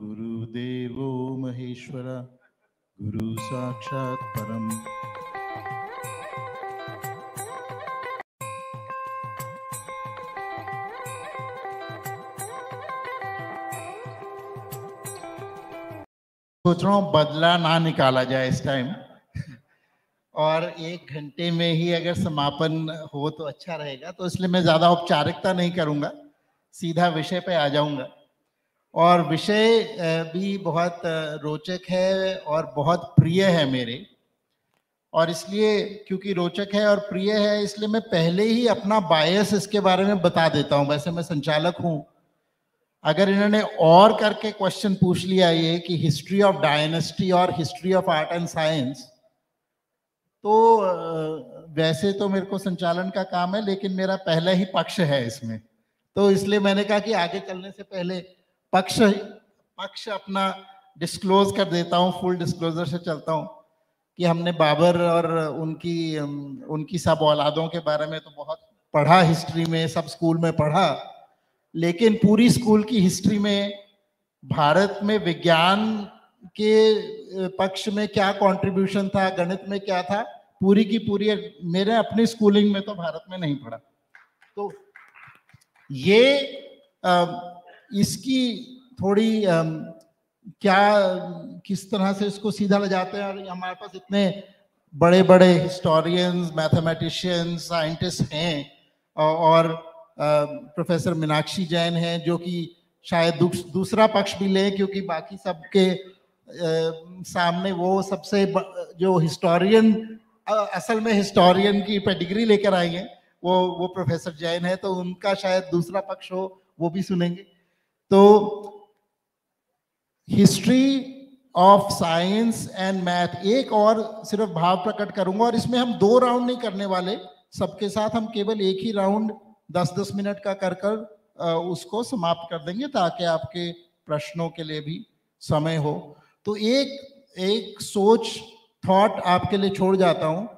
गुरुदेवो महेश्वर, गुरु साक्षात् परम। सोच रहा हूँ बदला ना निकाला जाए इस टाइम और एक घंटे में ही अगर समापन हो तो अच्छा रहेगा तो इसलिए मैं ज़्यादा औपचारिकता नहीं करूँगा, सीधा विषय पे आ जाऊँगा। और विषय भी बहुत रोचक है और बहुत प्रिय है मेरे। और इसलिए क्योंकि रोचक है और प्रिय है, इसलिए मैं पहले ही अपना बायस इसके बारे में बता देता हूँ। वैसे मैं संचालक हूँ। अगर इन्होंने और करके क्वेश्चन पूछ लिया ये कि हिस्ट्री ऑफ़ डायनेस्टी और history of art and science तो वैसे तो मेरे को संचालन का काम है, लेकिन मेरा पहला ही पक्ष है इसमें। तो इसलिए मैंने कहा कि आगे चलने से पहले पक्ष पक्ष अपना डिस्क्लोज कर देता हूँ फुल डिस्क्लोजर से चलता हूँ कि हमने बाबर और उनकी उनकी सब औलादों के बारे में तो बहुत पढ़ा हिस्ट्री में, सब स्कूल में पढ़ा, लेकिन पूरी स्कूल की हिस्ट्री में भारत में विज्ञान के पक्ष में क्या कंट्रीब्यूशन था, गणित में क्या था, पूरी की पूरी मेरे अपनी स्कूलिंग में तो भारत में नहीं पढ़ा। तो ये इसकी थोड़ी क्या, किस तरह से इसको सीधा ले जाते हैं? और हमारे पास इतने बड़े बड़े हिस्टोरियंस मैथमेटिशियंस साइंटिस्ट हैं और प्रोफेसर मीनाक्षी जैन हैं, जो कि शायद दूसरा पक्ष भी लें, क्योंकि बाकी सबके सामने वो सबसे जो हिस्टोरियन असल में हिस्टोरियन की पेडिग्री लेकर आई है, वो वो प्रोफेसर जैन है तो उनका शायद दूसरा पक्ष हो, वो भी सुनेंगे। तो history of science and math एक और सिर्फ़ भाव प्रकट करूँगा और इसमें हम दो राउंड नहीं करने वाले। सबके साथ हम केवल एक ही राउंड दस दस मिनट का कर कर उसको समाप्त कर देंगे ताकि आपके प्रश्नों के लिए भी समय हो। तो एक एक सोच थॉट आपके लिए छोड़ जाता हूँ।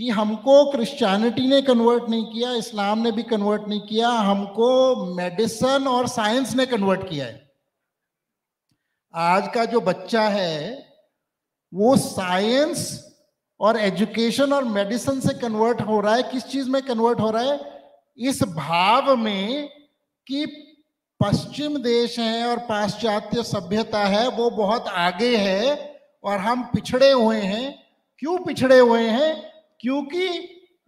कि हमको क्रिश्चियनिटी ने कन्वर्ट नहीं किया इस्लाम ने भी कन्वर्ट नहीं किया, हमको मेडिसिन और साइंस ने कन्वर्ट किया है। आज का जो बच्चा है, वो साइंस और एजुकेशन और मेडिसिन से कन्वर्ट हो रहा है, किस चीज़ में कन्वर्ट हो रहा है? इस भाव में कि पश्चिम देश है और पाश्चात्य सभ्यता है, वो बहुत आगे है और हम पिछड़े हुए हैं। क्यों पिछड़े हुए हैं? क्योंकि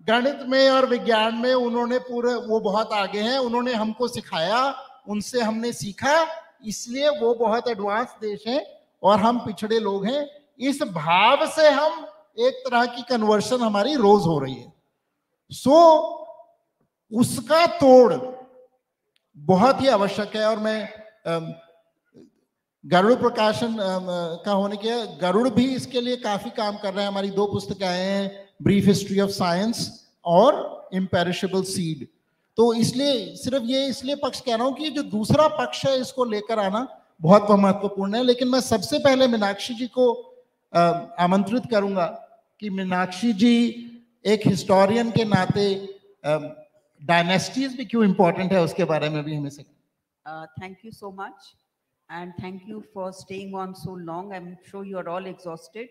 गणित में और विज्ञान में उन्होंने पूरे वो बहुत आगे हैं उन्होंने हमको सिखाया उनसे हमने सीखा इसलिए वो बहुत एडवांस देश है और हम पिछड़े लोग हैं। इस भाव से हम एक तरह की कन्वर्शन हमारी रोज हो रही है। सो so, उसका तोड़ बहुत ही आवश्यक है और मैं गरुड़ प्रकाशन का होने के गरुड़ भी इसके लिए काफ़ी काम कर रहे हैं। हमारी दो पुस्तकें आए हैं। ब्रीफ हिस्ट्री ऑफ़ साइंस और इम्पेरिशेबल सीड तो इसलिए, सिर्फ़ ये इसलिए पक्ष कह रहा हूँ कि जो दूसरा पक्ष है इसको लेकर आना बहुत महत्वपूर्ण है, लेकिन मैं सबसे पहले मीनाक्षी जी को आमंत्रित करूँगा कि मीनाक्षी जी एक हिस्टोरियन के नाते डायनेस्टीज भी क्यों इंपॉर्टेंट है उसके बारे में भी हमें thank you so much and thank you for staying on so long I am sure you are all exhausted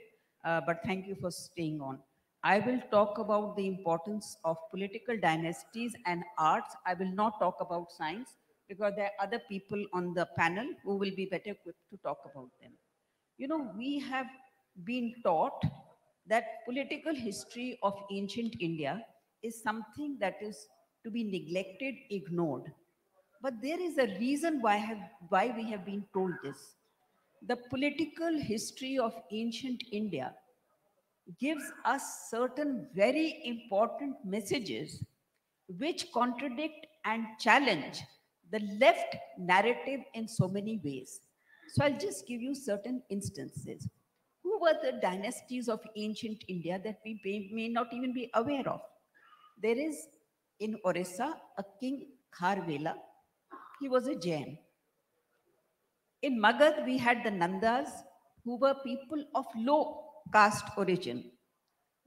but thank you for staying on I will talk about the importance of political dynasties and arts. I will not talk about science because there are other people on the panel who will be better equipped to talk about them. You know, we have been taught that political history of ancient India is something that is to be neglected, ignored. But there is a reason why, have, why we have been told this. The political history of ancient India gives us certain very important messages which contradict and challenge the left narrative in so many ways. So I'll just give you certain instances. Who were the dynasties of ancient India that we may, not even be aware of? There is in Orissa, a king Kharvela. He was a Jain. In Magad, we had the Nandas, who were people of low caste origin.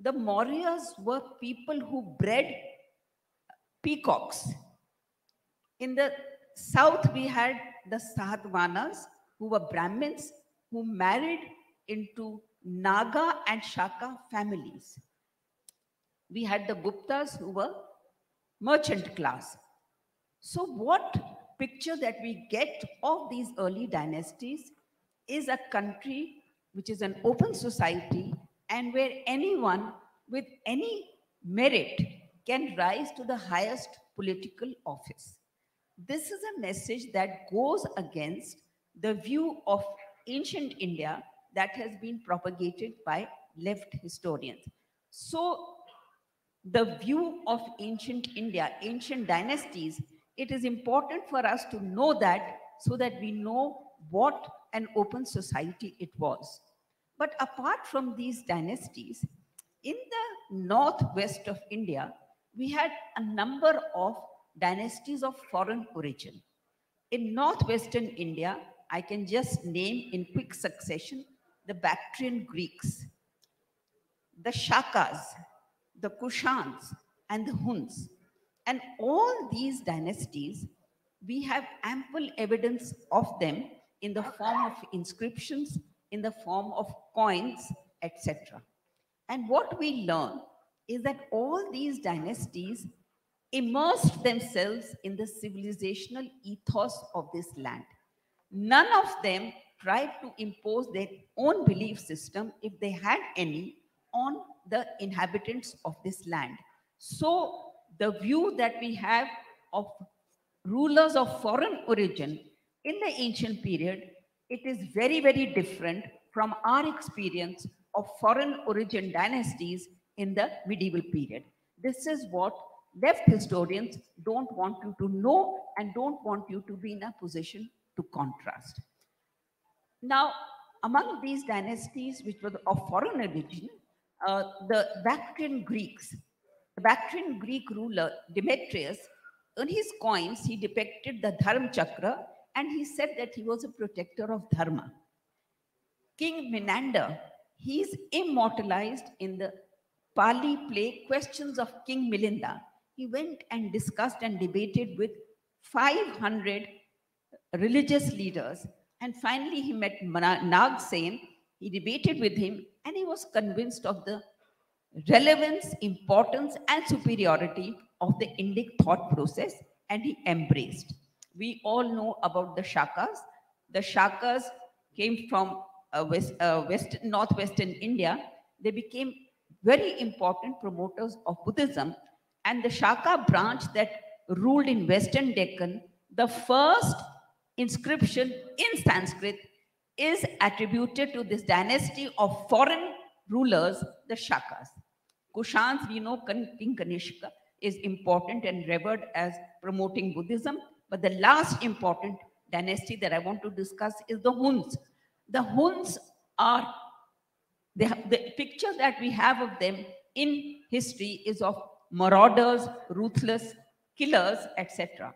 The Mauryas were people who bred peacocks. In the south, we had the Sahatvanas, who were Brahmins who married into Naga and Shaka families. We had the Guptas who were merchant class. So what picture that we get of these early dynasties is a country which is an open society and where anyone with any merit can rise to the highest political office. This is a message that goes against the view of ancient India that has been propagated by left historians. So the view of ancient India, ancient dynasties, it is important for us to know that so that we know what an open society it was. But apart from these dynasties, in the northwest of India, we had a number of dynasties of foreign origin. In northwestern India, I can just name in quick succession the Bactrian Greeks, the Shakas, the Kushans, and the Huns. And all these dynasties, we have ample evidence of them in the form of inscriptions, in the form of coins, etc. And what we learn is that all these dynasties immersed themselves in the civilizational ethos of this land. None of them tried to impose their own belief system, if they had any, on the inhabitants of this land. So the view that we have of rulers of foreign origin in the ancient period, it is very, very different from our experience of foreign origin dynasties in the medieval period. This is what left historians don't want you to know and don't want you to be in a position to contrast. Now, among these dynasties which were of foreign origin, uh, the Bactrian Greeks, the Bactrian Greek ruler Demetrius, on his coins, he depicted the Dharma Chakra and he said that he was a protector of Dharma. King Menander, he is immortalized in the Pali play Questions of King Milinda. He went and discussed and debated with 500 religious leaders. And finally, he met Nagsen. He debated with him and he was convinced of the relevance, importance, and superiority of the Indic thought process and he embraced. We all know about the Shakas. The Shakas came from uh, west, uh, west, northwestern India. They became very important promoters of Buddhism. And the Shaka branch that ruled in Western Deccan, the first inscription in Sanskrit is attributed to this dynasty of foreign rulers, the Shakas. Kushans, we know King Kanishka is important and revered as promoting Buddhism. But the last important dynasty that I want to discuss is the Huns. The Huns are, the picture that we have of them in history is of marauders, ruthless killers, etc.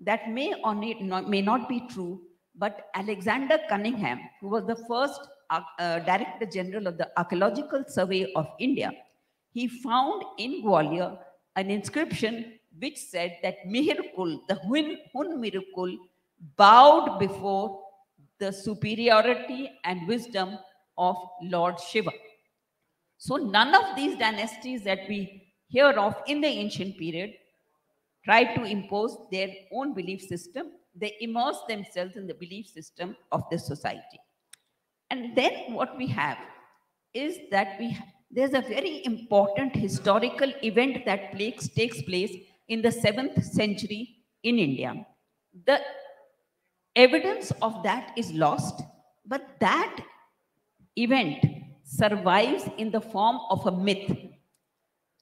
That may or may not be true, but Alexander Cunningham, who was the first uh, uh, Director General of the Archaeological Survey of India, he found in Gwalior an inscription which said that Mihirkul, the Hun, Hun Mirukul, bowed before the superiority and wisdom of Lord Shiva. So none of these dynasties that we hear of in the ancient period tried to impose their own belief system. They immerse themselves in the belief system of the society. And then what we have is that we there's a very important historical event that takes, takes place in the 7th century in India. The evidence of that is lost, but that event survives in the form of a myth.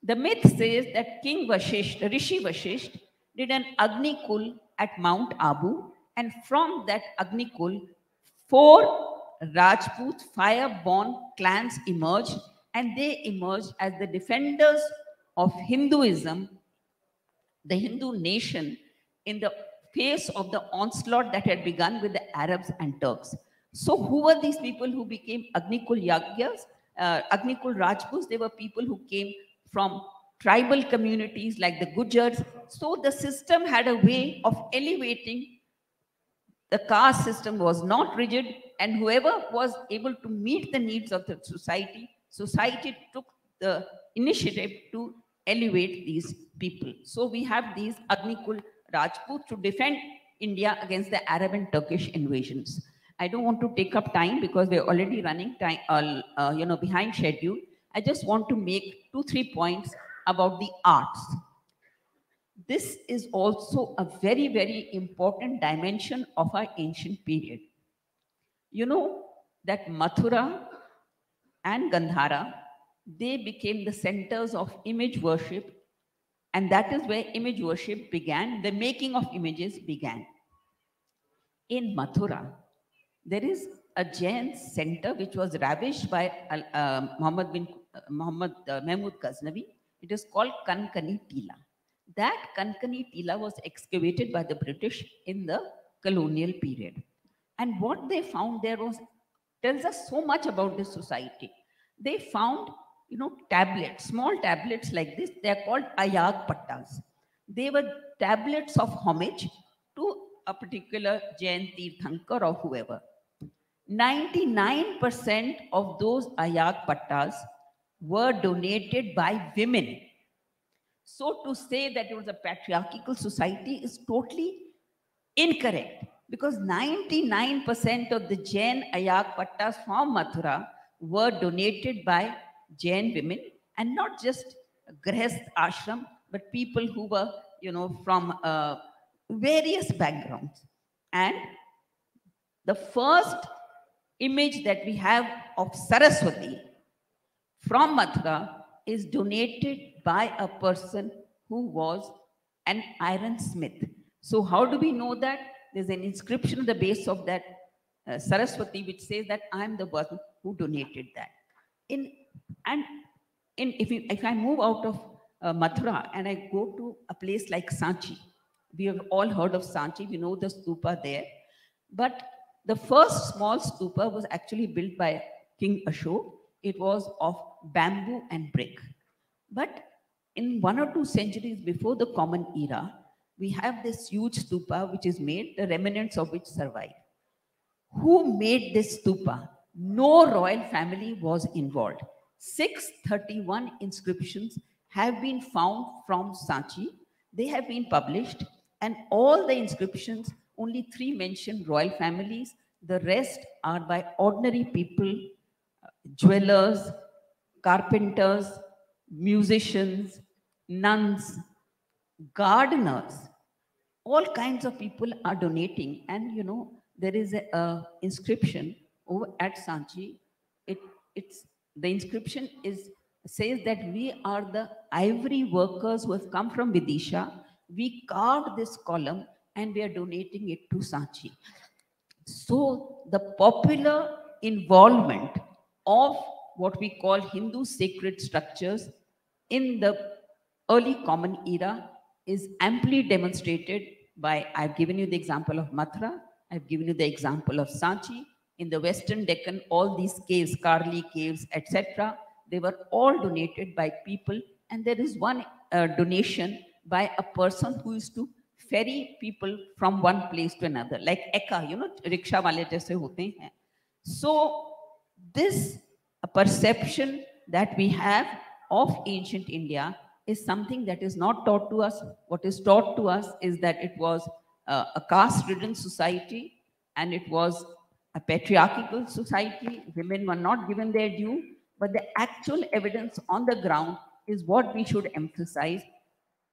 The myth says that King Vashisht, Rishi Vashisht, did an Agni Kul at Mount Abu, and from that Agni Kul, four Rajput fire-born clans emerged, and they emerged as the defenders of Hinduism, the Hindu nation, in the face of the onslaught that had begun with the Arabs and Turks. So who were these people who became Agnikul Yagyas, uh, Agnikul Rajputs? They were people who came from tribal communities like the Gujars. So the system had a way of elevating the caste system was not rigid, and whoever was able to meet the needs of the society, society took the initiative to elevate these people. So we have these Agnikul Rajput to defend India against the Arab and Turkish invasions. I don't want to take up time because we're already running time, uh, uh, you know, behind schedule. I just want to make two, three points about the arts. This is also a very, very important dimension of our ancient period. You know that Mathura and Gandhara, they became the centers of image worship and that is where image worship began, the making of images began. In Mathura, there is a Jain center which was ravished by uh, Muhammad bin uh, Muhammad uh, Mahmud Ghaznavi. It is called Kankani Tila. That Kankani Tila was excavated by the British in the colonial period. And what they found there was tells us so much about this society. They found, you know, tablets, small tablets like this. They are called ayag pattas. They were tablets of homage to a particular Jain Tirthankar or whoever. 99% of those ayag pattas were donated by women so to say that it was a patriarchal society is totally incorrect because 99% of the Jain Ayak Pattas from Mathura were donated by Jain women and not just Grihast ashram, but people who were, you know, from uh, various backgrounds. And the first image that we have of Saraswati from Mathura is donated by a person who was an iron smith. So how do we know that? There's an inscription at the base of that uh, Saraswati which says that I'm the one who donated that. In and in if if I move out of uh, Mathura and I go to a place like Sanchi, we have all heard of Sanchi. We know the stupa there, but the first small stupa was actually built by King Ashok. It was of bamboo and brick. But in one or two centuries before the common era, we have this huge stupa which is made, the remnants of which survive. Who made this stupa? No royal family was involved. 631 inscriptions have been found from Sanchi. They have been published, and all the inscriptions, only three mention royal families. The rest are by ordinary people, uh, jewelers, carpenters, musicians, nuns, gardeners, all kinds of people are donating. And you know, there is a, a inscription over at Sanchi. It, it's the inscription is says that we are the ivory workers who have come from Vidisha. We carved this column and we are donating it to Sanchi. So the popular involvement of what we call Hindu sacred structures in the early common era is amply demonstrated by, I've given you the example of Mathura, I've given you the example of Sanchi. In the Western Deccan, all these caves, Karli caves, etc., they were all donated by people. And there is one uh, donation by a person who used to ferry people from one place to another, like Eka, you know, rickshaw wale jaise hote hain. So this perception that we have of ancient India is something that is not taught to us. What is taught to us is that it was uh, a caste-ridden society and it was a patriarchal society. Women were not given their due, but the actual evidence on the ground is what we should emphasize.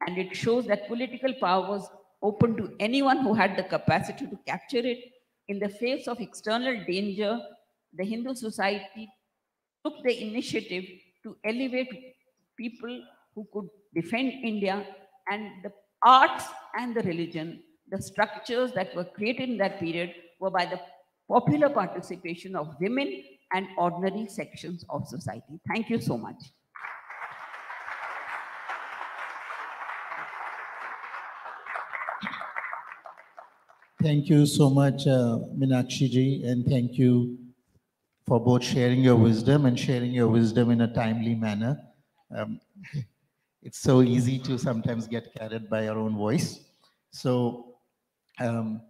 And it shows that political power was open to anyone who had the capacity to capture it. In the face of external danger, the Hindu society took the initiative to elevate people who could defend India and the arts and the religion, the structures that were created in that period were by the popular participation of women and ordinary sections of society. Thank you so much. Thank you so much, uh, Minakshi ji, and thank you for both sharing your wisdom and sharing your wisdom in a timely manner. Um, it's so easy to sometimes get carried by our own voice. So um,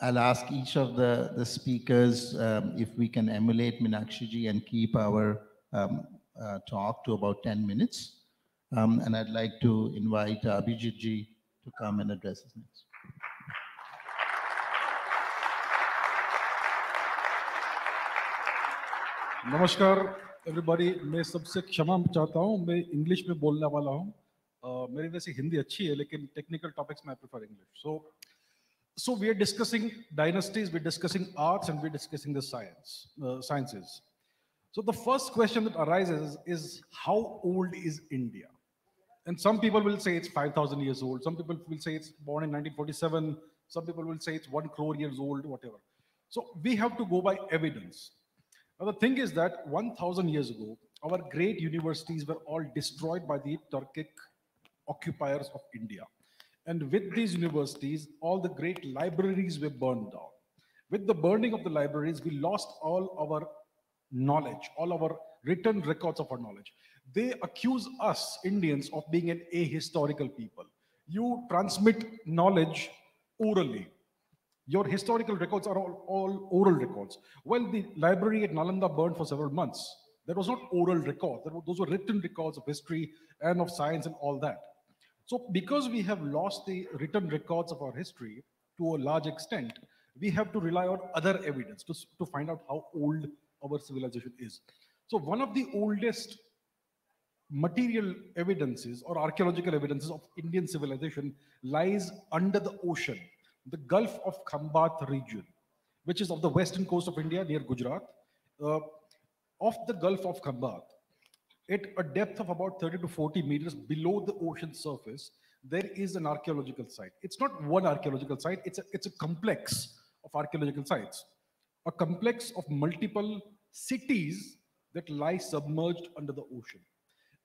I'll ask each of the, the speakers um, if we can emulate Minakshi ji and keep our um, uh, talk to about 10 minutes. Um, and I'd like to invite Abhijit ji to come and address us next. नमस्कार everybody मैं सबसे क्षमा चाहता हूँ मैं English में बोलने वाला हूँ uh, मेरी वैसे हिंदी अच्छी है लेकिन टेक्निकल टॉपिक्स में I prefer English so so we are discussing dynasties we're discussing arts and we're discussing the science uh, sciences. So the first question that arises is how old is india? And some people will say it's 5000 years old. Some people will say it's born in 1947 some people will say it's 1 crore years old whatever. So we have to go by evidence. Now, the thing is that 1,000 years ago, our great universities were all destroyed by the Turkic occupiers of India. And with these universities, all the great libraries were burned down. With the burning of the libraries, we lost all our knowledge, all our written records of our knowledge. They accuse us, Indians, of being an ahistorical people. You transmit knowledge orally your historical records are all, all oral records. Well, the library at Nalanda burned for several months. That was not oral records. Those were written records of history and of science and all that. So because we have lost the written records of our history to a large extent, we have to rely on other evidence to, to find out how old our civilization is. So one of the oldest material evidences or archaeological evidences of Indian civilization lies under the ocean the Gulf of Khambat region, which is of the western coast of India near Gujarat. Uh, off the Gulf of Khambat, at a depth of about 30 to 40 meters below the ocean surface, there is an archaeological site. It's not one archaeological site, it's a, it's a complex of archaeological sites, a complex of multiple cities that lie submerged under the ocean.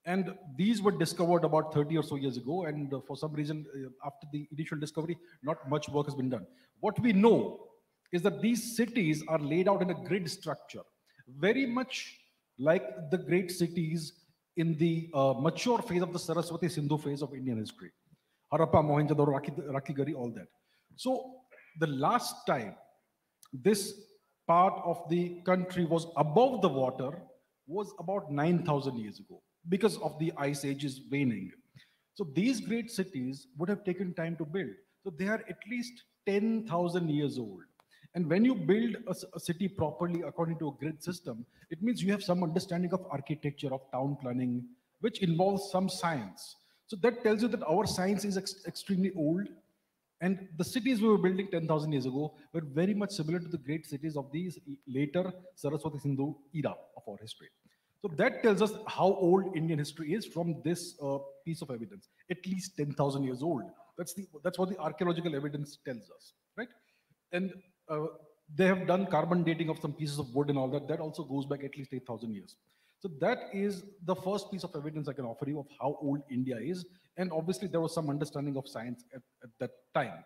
And these were discovered about 30 or so years ago. And uh, for some reason, uh, after the initial discovery, not much work has been done. What we know is that these cities are laid out in a grid structure, very much like the great cities in the uh, mature phase of the Saraswati Sindhu phase of Indian history. Harappa, Mohenjo-daro, Rakhigarhi, all that. So the last time this part of the country was above the water was about 9,000 years ago because of the ice ages waning. So these great cities would have taken time to build. So they are at least 10,000 years old. And when you build a, a, city properly according to a grid system, it means you have some understanding of architecture, of town planning, which involves some science. So that tells you that our science is ex extremely old. And the cities we were building 10,000 years ago were very much similar to the great cities of these later Saraswati Sindhu era of our history. So that tells us how old Indian history is from this uh, piece of evidence, at least 10,000 years old. That's, the, that's what the archaeological evidence tells us, right? And uh, they have done carbon dating of some pieces of wood and all that. That also goes back at least 8,000 years. So that is the first piece of evidence I can offer you of how old India is. And obviously there was some understanding of science at, at that time.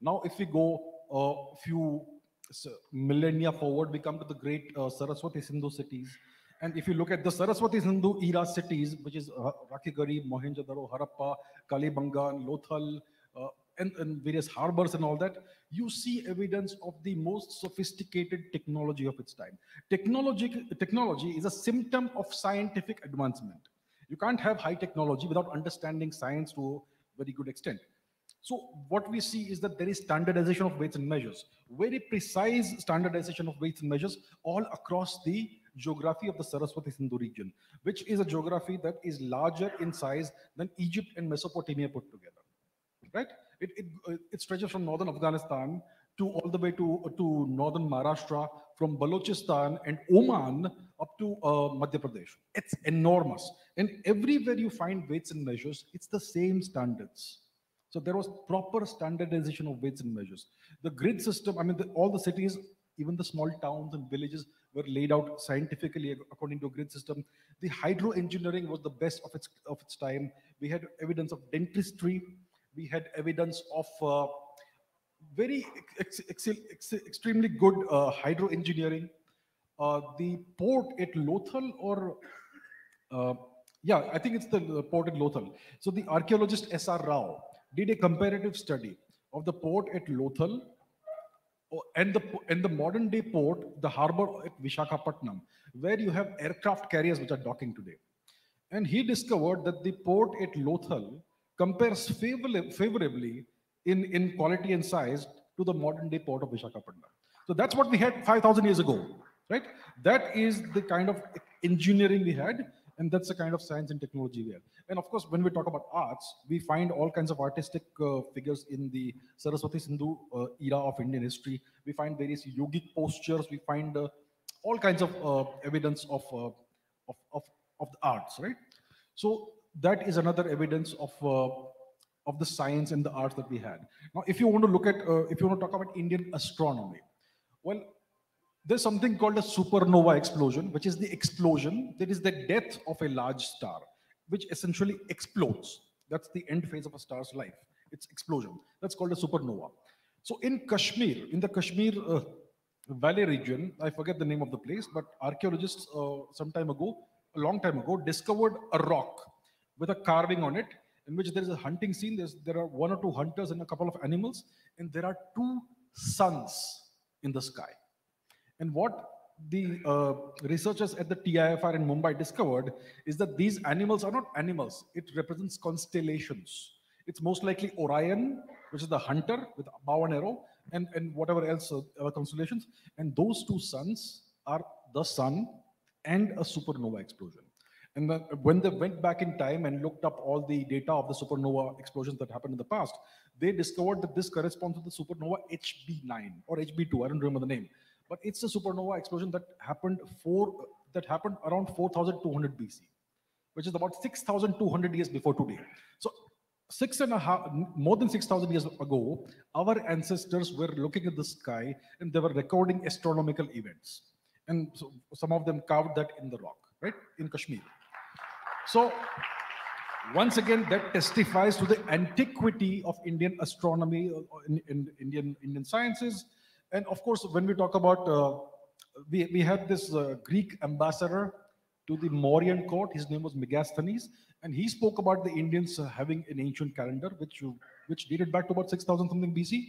Now, if we go a few millennia forward, we come to the great uh, Saraswati Sindhu cities and if you look at the Saraswati Sindhu era cities, which is uh, Rakhigarhi, Mohenjo-daro, Harappa, Kalibanga, Lothal, uh, and, and, various harbors and all that, you see evidence of the most sophisticated technology of its time. Technology, technology is a symptom of scientific advancement. You can't have high technology without understanding science to a very good extent. So what we see is that there is standardization of weights and measures, very precise standardization of weights and measures all across the geography of the Saraswati Sindhu region, which is a geography that is larger in size than Egypt and Mesopotamia put together. Right? It, it, it stretches from northern Afghanistan to all the way to, to northern Maharashtra, from Balochistan and Oman up to uh, Madhya Pradesh. It's enormous. And everywhere you find weights and measures, it's the same standards. So there was proper standardization of weights and measures. The grid system, I mean, the, all the cities, even the small towns and villages were laid out scientifically according to a grid system. The hydro engineering was the best of its, of its time. We had evidence of dentistry. We had evidence of uh, very ex ex ex extremely good uh, hydro engineering. Uh, the port at Lothal or uh, yeah, I think it's the port at Lothal. So the archaeologist S.R. Rao did a comparative study of the port at Lothal oh, and the and the modern day port, the harbor at Vishakhapatnam, where you have aircraft carriers which are docking today. And he discovered that the port at Lothal compares favorably, in, in quality and size to the modern day port of Vishakhapatnam. So that's what we had 5,000 years ago, right? That is the kind of engineering we had, and that's the kind of science and technology we had. And of course, when we talk about arts, we find all kinds of artistic uh, figures in the Saraswati Sindhu uh, era of Indian history. We find various yogic postures. We find uh, all kinds of uh, evidence of, uh, of, of, of the arts, right? So that is another evidence of uh, of the science and the arts that we had. Now, if you want to look at, uh, if you want to talk about Indian astronomy, well, there's something called a supernova explosion, which is the explosion, that is the death of a large star, which essentially explodes. That's the end phase of a star's life. It's explosion. That's called a supernova. So in Kashmir, in the Kashmir uh, Valley region, I forget the name of the place, but archaeologists uh, some time ago, a long time ago, discovered a rock with a carving on it in which there is a hunting scene. There's, there are one or two hunters and a couple of animals, and there are two suns in the sky. And what the uh, researchers at the TIFR in Mumbai discovered is that these animals are not animals, it represents constellations. It's most likely Orion, which is the hunter with bow and arrow, and, and whatever else uh, constellations. And those two suns are the sun and a supernova explosion. And when they went back in time and looked up all the data of the supernova explosions that happened in the past, they discovered that this corresponds to the supernova HB9 or HB2. I don't remember the name, but it's a supernova explosion that happened for that happened around 4,200 BC, which is about 6,200 years before today. So six and a half, more than 6,000 years ago, our ancestors were looking at the sky and they were recording astronomical events. And so some of them carved that in the rock, right, in Kashmir. So once again, that testifies to the antiquity of Indian astronomy, uh, in, in Indian Indian sciences, and of course, when we talk about, uh, we we had this uh, Greek ambassador to the Mauryan court. His name was Megasthenes, and he spoke about the Indians uh, having an ancient calendar, which you, which dated back to about 6,000 something BC.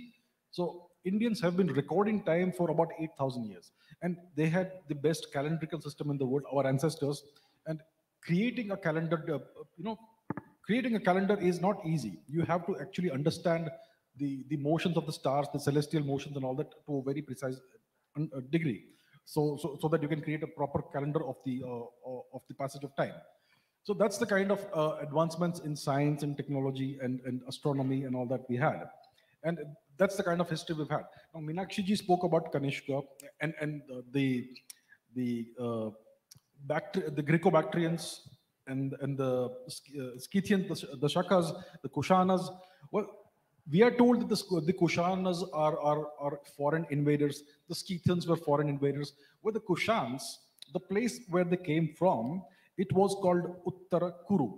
So Indians have been recording time for about 8,000 years, and they had the best calendrical system in the world. Our ancestors, and creating a calendar, uh, you know, creating a calendar is not easy. You have to actually understand the, the motions of the stars, the celestial motions and all that to a very precise uh, uh, degree. So, so, so that you can create a proper calendar of the, uh, of the passage of time. So that's the kind of uh, advancements in science and technology and, and astronomy and all that we had. And that's the kind of history we've had. Now, Meenakshi ji spoke about Kanishka and, and uh, the, the The Greco-Bactrians and, and the uh, Scythians, the, the Shakas, the Kushanas. Well, we are told that the, the Kushanas are, are, are foreign invaders. The Scythians were foreign invaders. Well, the Kushans, the place where they came from, it was called Uttara Kuru.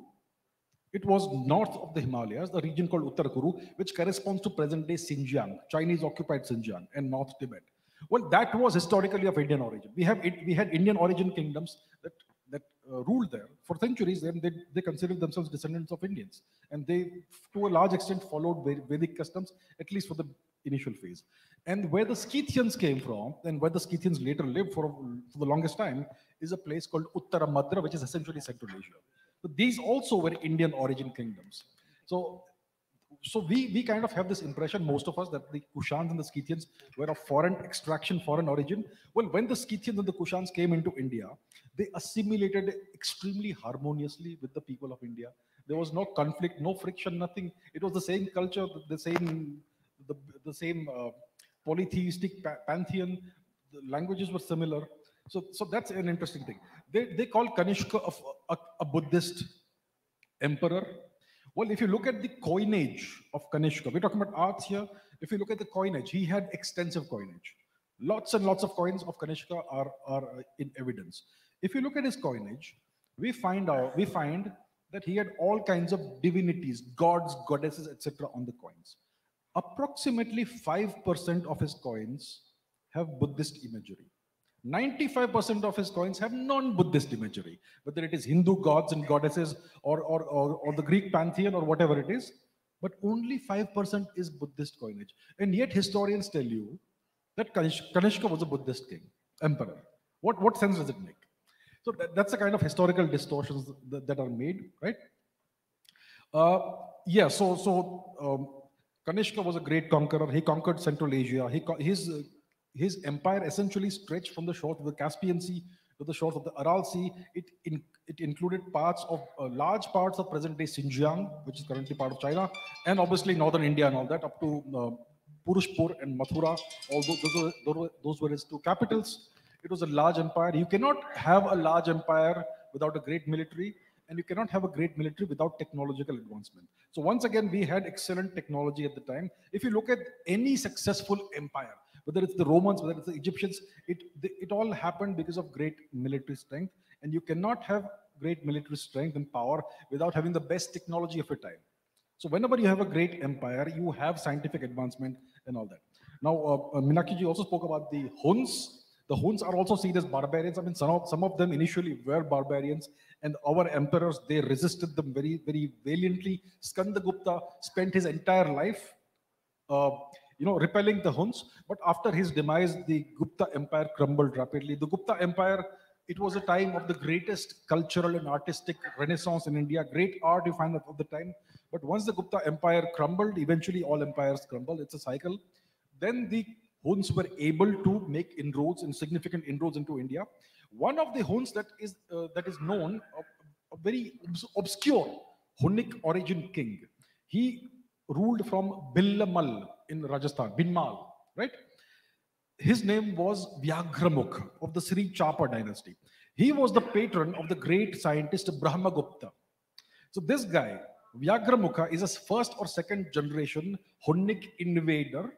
It was north of the Himalayas, the region called Uttara Kuru, which corresponds to present-day Xinjiang, Chinese-occupied Xinjiang, and North Tibet. Well, that was historically of Indian origin. We have we had Indian origin kingdoms that that uh, ruled there for centuries, and they, they considered themselves descendants of Indians, and they, to a large extent, followed Vedic customs, at least for the initial phase. And where the Scythians came from, and where the Scythians later lived for, for the longest time, is a place called Uttara Madra, which is essentially Central Asia. These also were Indian origin kingdoms. So so we, we kind of have this impression, most of us, that the Kushans and the Scythians were of foreign extraction, foreign origin. Well, when the Scythians and the Kushans came into India, they assimilated extremely harmoniously with the people of India. There was no conflict, no friction, nothing. It was the same culture, the same, the, the same uh, polytheistic pantheon. The languages were similar. So, so that's an interesting thing. They, they call Kanishka a, a, a Buddhist emperor well, if you look at the coinage of Kanishka, we're talking about arts here. If you look at the coinage, he had extensive coinage. Lots and lots of coins of Kanishka are, are in evidence. If you look at his coinage, we find out we find that he had all kinds of divinities, gods, goddesses, etc. on the coins. Approximately 5% of his coins have Buddhist imagery. 95% of his coins have non-Buddhist imagery, whether it is Hindu gods and goddesses or, or, or, or the Greek pantheon or whatever it is, but only 5% is Buddhist coinage. And yet historians tell you that Kanishka was a Buddhist king, emperor. What, what sense does it make? So that, that's the kind of historical distortions that, that are made, right? Uh, yeah, so so um, Kanishka was a great conqueror. He conquered Central Asia. He his his empire essentially stretched from the shores of the Caspian Sea to the shores of the Aral Sea. It in, it included parts of uh, large parts of present-day Xinjiang, which is currently part of China, and obviously northern India and all that, up to uh, Purushpur and Mathura. Although those were, those were his two capitals. It was a large empire. You cannot have a large empire without a great military, and you cannot have a great military without technological advancement. So once again, we had excellent technology at the time. If you look at any successful empire, whether it's the Romans, whether it's the Egyptians, it it all happened because of great military strength. And you cannot have great military strength and power without having the best technology of your time. So whenever you have a great empire, you have scientific advancement and all that. Now, uh, uh, Minakiji also spoke about the Huns. The Huns are also seen as barbarians. I mean, some of, some of them initially were barbarians, and our emperors, they resisted them very, very valiantly. Skandagupta spent his entire life, uh, you know, repelling the Huns. But after his demise, the Gupta Empire crumbled rapidly. The Gupta Empire, it was a time of the greatest cultural and artistic renaissance in India. Great art you find of the time. But once the Gupta Empire crumbled, eventually all empires crumble. It's a cycle. Then the Huns were able to make inroads and significant inroads into India. One of the Huns that is uh, that is known, a, a very obs- obscure Hunnic origin king. He ruled from Billamal in Rajasthan, Binmal, right? His name was Vyagramukh of the Sri Chapa dynasty. He was the patron of the great scientist Brahmagupta. So this guy, Vyagramukha, is a first or second generation Hunnic invader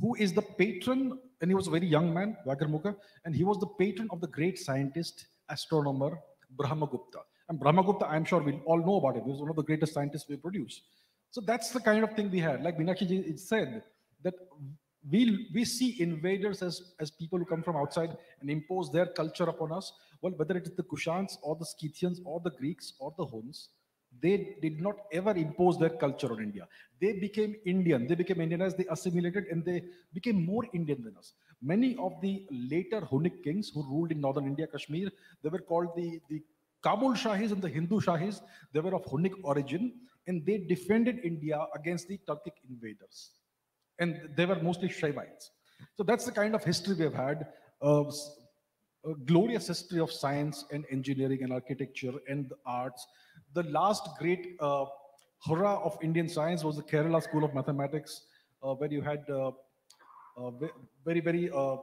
who is the patron, and he was a very young man, Vyagramukha, and he was the patron of the great scientist, astronomer Brahmagupta. And Brahmagupta, I'm sure we all know about him. He was one of the greatest scientists we produced. So that's the kind of thing we had. Like Meenakshi said, that we, we see invaders as, as people who come from outside and impose their culture upon us. Well, whether it is the Kushans or the Scythians or the Greeks or the Huns, they did not ever impose their culture on India. They became Indian. They became Indianized. They assimilated and they became more Indian than us. Many of the later Hunnic kings who ruled in northern India, Kashmir, they were called the, the Kabul Shahis and the Hindu Shahis. They were of Hunnic origin and they defended India against the Turkic invaders. And they were mostly Shaivites. So that's the kind of history we have had. Uh, a glorious history of science and engineering and architecture and the arts. The last great uh, hurrah of Indian science was the Kerala School of Mathematics, uh, where you had uh, uh, very, very, uh,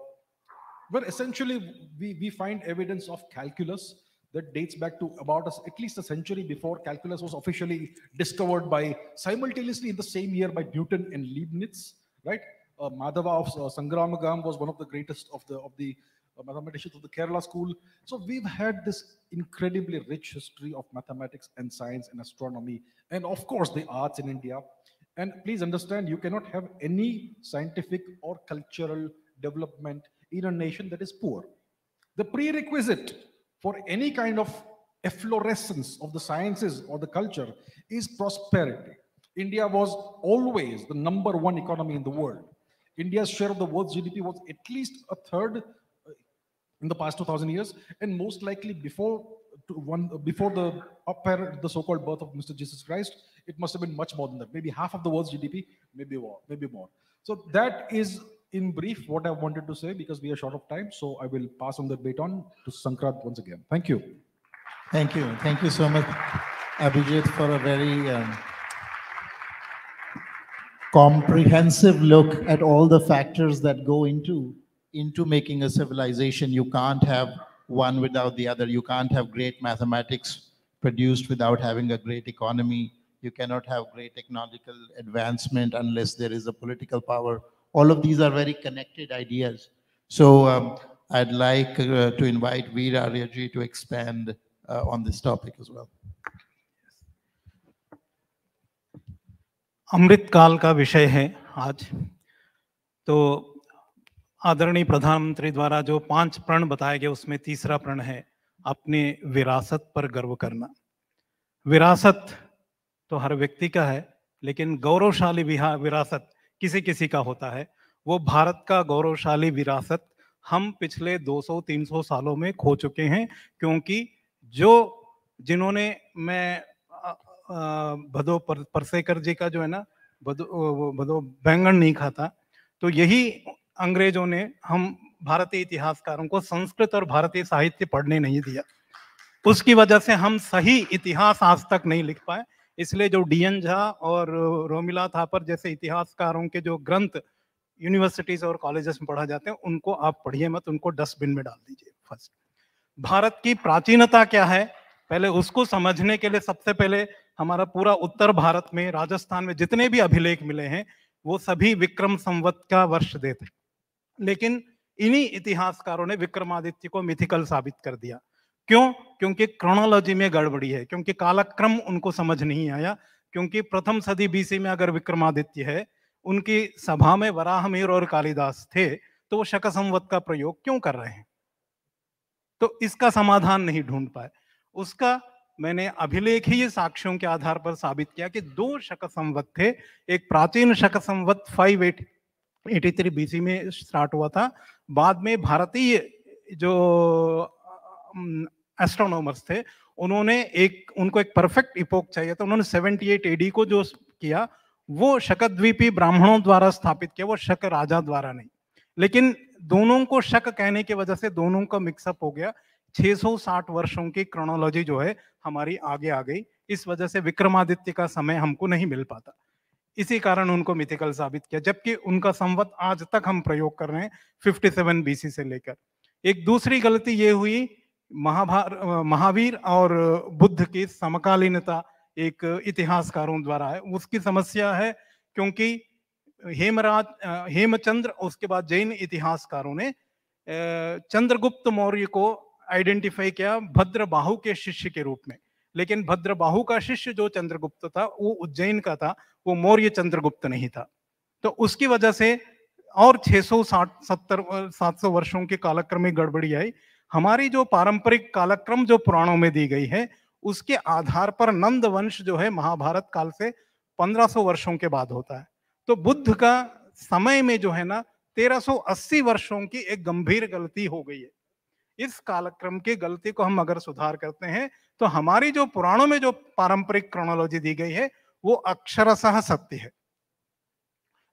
where essentially we, we find evidence of calculus that dates back to about us at least a century before calculus was officially discovered by simultaneously in the same year by Newton and Leibniz, right? Uh, Madhava of uh, Sangramagam was one of the greatest of the of the uh, mathematicians of the Kerala school. So we've had this incredibly rich history of mathematics and science and astronomy, and of course the arts in India. And please understand, you cannot have any scientific or cultural development in a nation that is poor. The prerequisite for any kind of efflorescence of the sciences or the culture is prosperity. India was always the number one economy in the world. India's share of the world's GDP was at least a third uh, in the past 2000 years and most likely before one before the apparent the so-called birth of mr jesus christ it must have been much more than that maybe half of the world's gdp maybe more maybe more so that is in brief what i wanted to say because we are short of time so i will pass on the baton to sankrant once again thank you Thank you. Thank you so much, Abhijit, for a very um, comprehensive look at all the factors that go into into making a civilization. You can't have one without the other. You can't have great mathematics produced without having a great economy. You cannot have great technological advancement unless there is a political power. All of these are very connected ideas. So um, I'd like uh, to invite Veer Aryaji to expand uh, on this topic as well. Amrit Kaal का विषय है आज। तो आदरणीय प्रधानमंत्री द्वारा जो पाँच प्रण बताए गए, उसमें तीसरा प्रण है, अपने विरासत पर गर्व करना। विरासत तो हर व्यक्ति का है, लेकिन गौरवशाली विरासत किसी किसी का होता है। वो भारत का गौरवशाली विरासत हम पिछले 200-300 सालों में खो चुके हैं, क्योंकि जो जिन्होंने मैं भदो पर, परसेकर जी का जो है ना भदो भदो बैंगन नहीं खाता। तो यही अंग्रेज़ों ने हम भारतीय इतिहासकारों को संस्कृत और भारतीय साहित्य पढ़ने नहीं दिया। उसकी वजह से हम सही इतिहास आज तक नहीं लिख पाए। इसलिए जो डीएन झा और रोमिला थापर जैसे इतिहासकारों के जो ग्रंथ यूनिवर्सिटीज और कॉलेजेस में पढ़ा जाते हैं उनको आप पढ़िए मत उनको डस्टबिन में डाल दीजिए फ़र्स्ट। भारत की प्राचीनता क्या है? पहले उसको समझने के लिए सबसे पहले हमारा पूरा उत्तर भारत में, राजस्थान में जितने भी अभिलेख मिले हैं, वो सभी विक्रम संवत का वर्ष देते लेकिन इन्हीं इतिहासकारों ने विक्रमादित्य को मिथिकल साबित कर दिया। क्यों? क्योंकि क्रोनोलॉजी में गड़बड़ी है, क्योंकि कालक्रम उनको समझ नहीं आया, क्योंकि प्रथम सदी बीसी में अगर विक्रमादित्य है, उनकी सभा में वराहमीर और कालिदास थे तो वो शक संवत का प्रयोग क्यों कर रहे हैं? तो इसका समाधान नहीं ढूंढ पाए। उसका मैंने अभिलेख ही साक्ष्यों के आधार पर साबित किया कि दो शक संवत थे। एक प्राचीन Shaka Samvat five eight, eighty three BC में स्टार्ट हुआ था। बाद में भारतीय जो एस्ट्रोनॉमर्स थे, उन्होंने एक, उनको एक परफेक्ट इपोक चाहिए था। उन्होंने 78 एडी को जो किया, वो शकद्वीपी ब्राह्मणों द्वारा स्थापित किया, वो शक राजा द्वारा नहीं। लेकिन दोनों को शक कहने की वजह से दोनों का मिक्सअप हो गया। 660 वर्षों की क्रोनोलॉजी जो है, हमारी आगे आ गई। इस वजह से विक्रमादित्य का समय हमको नहीं मिल पाता। इसी कारण उनको मिथिकल साबित किया, जबकि उनका संवत आज तक हम प्रयोग कर रहे हैं 57 बीसी से लेकर। एक दूसरी गलती ये हुई, महाभार, महावीर और बुद्ध की समकालीनता एक इतिहासकारों द्वारा है। उसकी समस्या है क्योंकि हेमराज, हेमचंद्र, उसके बाद जैन इतिहासकारों ने चंद्रगुप्त मौर्य को आइडेंटिफाई किया भद्र बाहु के शिष्य के रूप में। लेकिन भद्र बाहु का शिष्य जो चंद्रगुप्त था, वो उज्जैन का था, वो मौर्य चंद्रगुप्त नहीं था। तो उसकी वजह से और 660 70 700 वर्षों के कालक्रम में गड़बड़ी आई। हमारी जो पारंपरिक कालक्रम जो पुराणों में दी गई है, उसके आधार पर नंद वंश जो है महाभारत काल से 1500 वर्षों के बाद होता है। तो बुद्ध का समय में जो है ना 1380 वर्षों की एक गंभीर गलती हो गई है। इस कालक्रम की गलती को हम अगर सुधार करते हैं तो हमारी जो पुराणों में जो पारंपरिक क्रोनोलॉजी दी गई है, वो अक्षरशः सत्य है।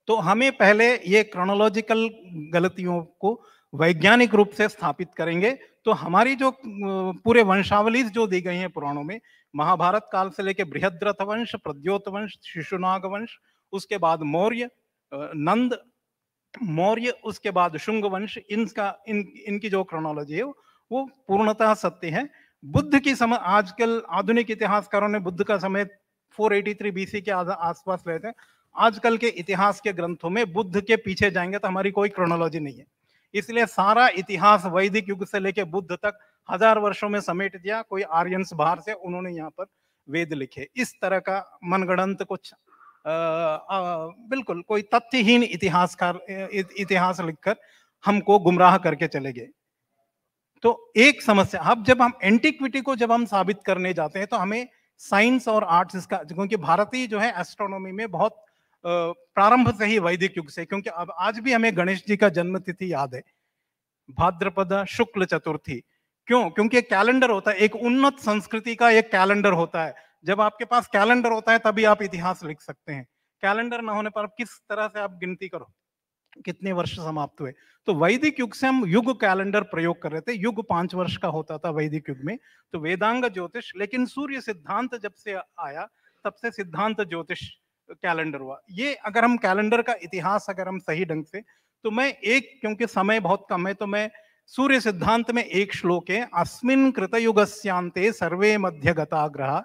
तो हमें पहले ये क्रोनोलॉजिकल गलतियों को वैज्ञानिक रूप से स्थापित करेंगे तो हमारी जो पूरे वंशावली जो दी गई है पुराणों में, महाभारत काल से लेकर बृहद्रथ वंश, प्रद्योत वंश, शिशुनाग वंश, उसके बाद मौर्य नंद मौर्य, उसके बाद शुंग वंश इनका, इन, इनकी जो क्रोनोलॉजी है, वो पूर्णतः सत्य है। बुद्ध की समय आजकल आधुनिक इतिहासकारों ने बुद्ध का समय 483 बीसी के आसपास लेते हैं। आजकल के इतिहास के ग्रंथों में बुद्ध के पीछे जाएँगे तो हमारी कोई क्रोनोलॉजी नहीं है। इसलिए सारा इतिहास वैदिक युग से लेके बुद्ध तक हज़ार वर्षों में समेट दिया। कोई आर्यंस बाहर से, उन्होंने यहाँ पर वेद लिखे। इस तरह का मनगणंत कुछ बिल्कुल, कोई तथ्यहीन इतिहासकार इतिहास लिखकर हमको गुमराह करके चले गए। तो एक समस्या, अब जब हम एंटिक्विटी को जब हम साबित करने जाते हैं तो हमें साइंस और आर्ट्स इसका, क्योंकि भारतीय जो है एस्ट्रोनॉमी में बहुत प्रारंभ से ही वैदिक युग से, क्योंकि अब आज भी हमें गणेश जी का जन्म तिथि याद है। भाद्रपद, शुक्ल चतुर्थी, क्यों? क्योंकि कैलेंडर होता है, एक उन्नत संस्कृति का एक कैलेंडर होता है। जब आपके पास कैलेंडर होता है, तभी आप इतिहास लिख सकते हैं। कैलेंडर ना होने पर आप किस तरह से आप गिनती करो? कितने वर्ष समाप्त हुए? तो वैदिक युग से हम युग कैलेंडर प्रयोग कर रहे थे। युग पाँच वर्ष का होता था वैदिक युग में। तो वेदांग ज्योतिष, लेकिन सूर्य सिद्धांत जब से आया, तब से सिद्धांत ज्योतिष कैलेंडर हुआ। ये अगर हम कैलेंडर का इतिहास अगर हम सही ढंग से तो मैं एक, क्योंकि समय बहुत कम है तो मैं सूर्य सिद्धांत में एक श्लोक है, अस्मिन कृतयुगस्यांते सर्वे मध्य गताग्रह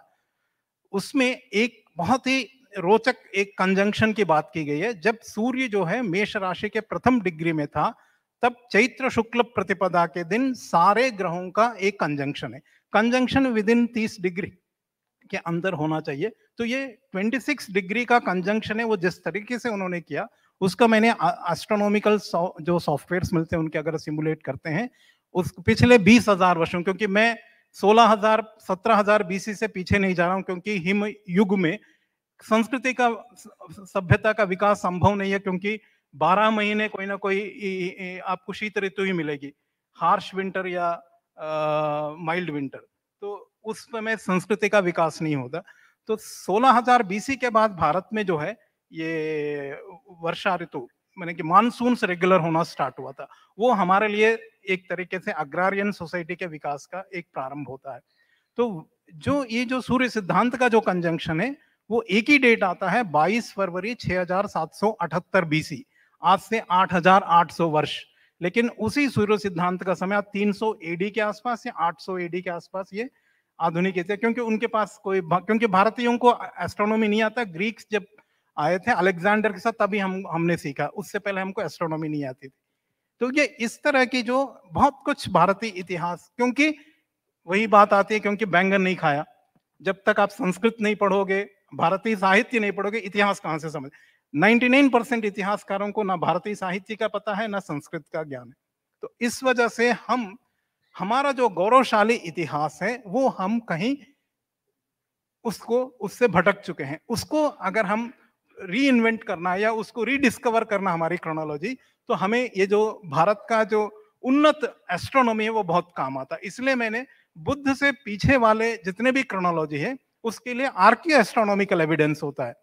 उसमें एक बहुत ही रोचक एक कंजंक्शन की बात की गई है। जब सूर्य जो है मेष राशि के प्रथम डिग्री में था, तब चैत्र शुक्ल प्रतिपदा के दिन सारे ग्रहों का एक कंजंक्शन है। कंजंक्शन विद इन तीस डिग्री के अंदर होना चाहिए। तो ये 26 डिग्री का कंजंक्शन है, वो जिस तरीके से उन्होंने किया, उसका मैंने एस्ट्रोनॉमिकल जो सॉफ्टवेयर मिलते हैं, उनके अगर सिमुलेट करते हैं, उस पिछले बीस हज़ार वर्षों, क्योंकि मैं सोलह हज़ार सत्रह हज़ार बीसी से पीछे नहीं जा रहा हूँ क्योंकि हिम युग में संस्कृति का सभ्यता का विकास संभव नहीं है क्योंकि बारह महीने कोई ना कोई आपको शीत ऋतु ही मिलेगी। हार्श विंटर या माइल्ड विंटर। तो उस समय संस्कृति का विकास नहीं होता। तो 16,000 बीसी के बाद भारत में जो है ये वर्षा ऋतु मैंने कि मानसून से रेगुलर होना स्टार्ट हुआ था। वो हमारे लिए एक तरीके से अग्रारियन सोसाइटी के विकास का एक प्रारंभ होता है। तो जो ये जो सूर्य सिद्धांत का जो कंजंक्शन है, वो एक ही डेट आता है 22 फरवरी 6778 बीसी आज से 8800 वर्ष। लेकिन उसी सूर्य सिद्धांत का समय 300 एडी के आसपास या 800 एडी के आसपास ये आधुनिक क्योंकि उनके पास कोई क्योंकि भारतीयों को एस्ट्रोनॉमी नहीं आता। ग्रीक्स जब आए थे अलेक्जेंडर के साथ, तभी हम, हमने सीखा। उससे पहले हमको एस्ट्रोनॉमी नहीं आती थी। तो ये इस तरह की जो बहुत कुछ भारतीय इतिहास, क्योंकि वही बात आती है, क्योंकि बैंगन नहीं खाया। जब तक आप संस्कृत नहीं पढ़ोगे, भारतीय साहित्य नहीं पढ़ोगे, इतिहास कहाँ से समझ? 99 परसेंट इतिहासकारों को ना भारतीय साहित्य का पता है, ना संस्कृत का ज्ञान है। तो इस वजह से हम, हमारा जो गौरवशाली इतिहास है, वो हम कहीं उसको, उससे भटक चुके हैं। उसको अगर हम री इन्वेंट करना या उसको रीडिस्कवर करना हमारी क्रोनोलॉजी तो हमें ये जो भारत का जो उन्नत एस्ट्रोनॉमी है, वो बहुत काम आता। है इसलिए मैंने बुद्ध से पीछे वाले जितने भी क्रोनोलॉजी है, उसके लिए आर्कियो एस्ट्रोनॉमिकल एविडेंस होता है।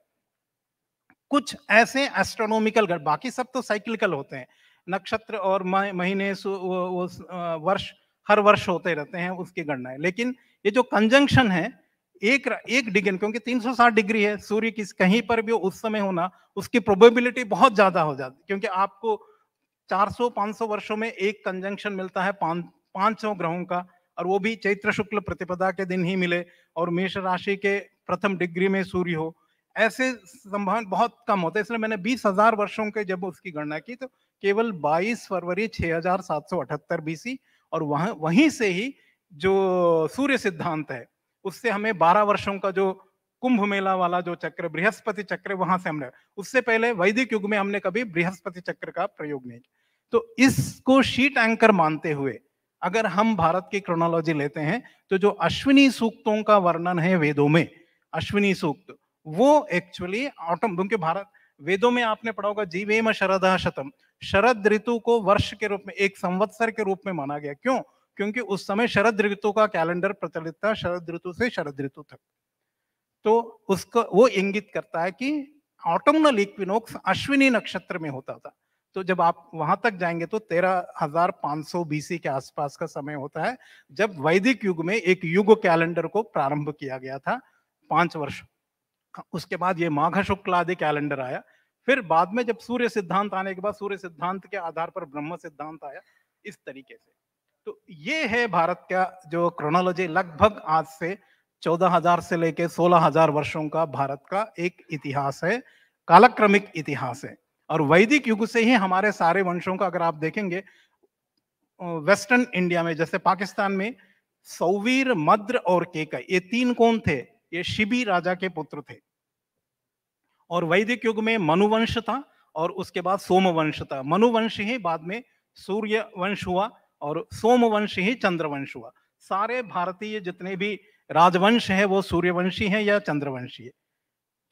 कुछ ऐसे एस्ट्रोनॉमिकल बाकी सब तो साइक्लिकल होते हैं। नक्षत्र और महीने वर्ष, हर वर्ष होते रहते हैं, उसकी गणना है लेकिन ये जो कंजंक्शन है एक एक डिग्री, क्योंकि 360 डिग्री है, सूर्य किस कहीं पर भी उस समय होना उसकी प्रोबेबिलिटी बहुत ज़्यादा हो जाती क्योंकि आपको 400-500 वर्षों में एक कंजंक्शन मिलता है, पाँच सौ ग्रहों का, और वो भी चैत्र शुक्ल प्रतिपदा के दिन ही मिले, और मेष राशि के प्रथम डिग्री में सूर्य हो, ऐसे संभावना बहुत कम होते इसलिए मैंने बीस हज़ार वर्षों के जब उसकी गणना की तो केवल 22 फरवरी 6778 बीसी और वहाँ, वहीं से ही जो सूर्य सिद्धांत है उससे हमें 12 वर्षों का जो कुंभ मेला वाला जो चक्र, बृहस्पति चक्र वहाँ से हमने, उससे पहले वैदिक युग में हमने कभी बृहस्पति चक्र का प्रयोग नहीं किया। तो इसको शीट एंकर मानते हुए, अगर हम भारत की क्रोनोलॉजी लेते हैं तो जो अश्विनी सूक्तों का वर्णन है वेदों में, अश्विनी सूक्त, वो एक्चुअली ऑटम क्योंकि भारत, वेदों में आपने पढ़ा होगा, जीवेम शरद शतम, शरद ऋतु को वर्ष के रूप में, एक संवत्सर के रूप में माना गया। क्यों? क्योंकि उस समय शरद ऋतु का कैलेंडर प्रचलित था, शरद ऋतु से शरद ऋतु तक। तो उसका, वो इंगित करता है कि ऑटोमनल इक्विनोक्स अश्विनी नक्षत्र में होता था। तो जब आप वहाँ तक जाएँगे तो तेरह हज़ार पाँच सौ बीसी के आसपास का समय होता है, जब वैदिक युग में एक युग कैलेंडर को प्रारंभ किया गया था पाँच वर्ष। उसके बाद ये माघ शुक्ल आदि कैलेंडर आया। फिर बाद में जब सूर्य सिद्धांत आने के बाद, सूर्य सिद्धांत के आधार पर ब्रह्म सिद्धांत आया, इस तरीके से। तो ये है भारत का जो क्रोनोलॉजी लगभग आज से चौदह हज़ार से लेके सोलह हज़ार वर्षों का भारत का एक इतिहास है, कालक्रमिक इतिहास है। और वैदिक युग से ही हमारे सारे वंशों का अगर आप देखेंगे वेस्टर्न इंडिया में जैसे पाकिस्तान में सौवीर, मद्र और केकई, ये तीन कौन थे? ये शिबी राजा के पुत्र थे। और वैदिक युग में मनुवंश था और उसके बाद सोमवंश था। मनुवंश ही बाद में सूर्य वंश हुआ। और सोमवंश ही चंद्रवंश हुआ। सारे भारतीय जितने भी राजवंश है, वो सूर्यवंशी है या चंद्रवंशी है।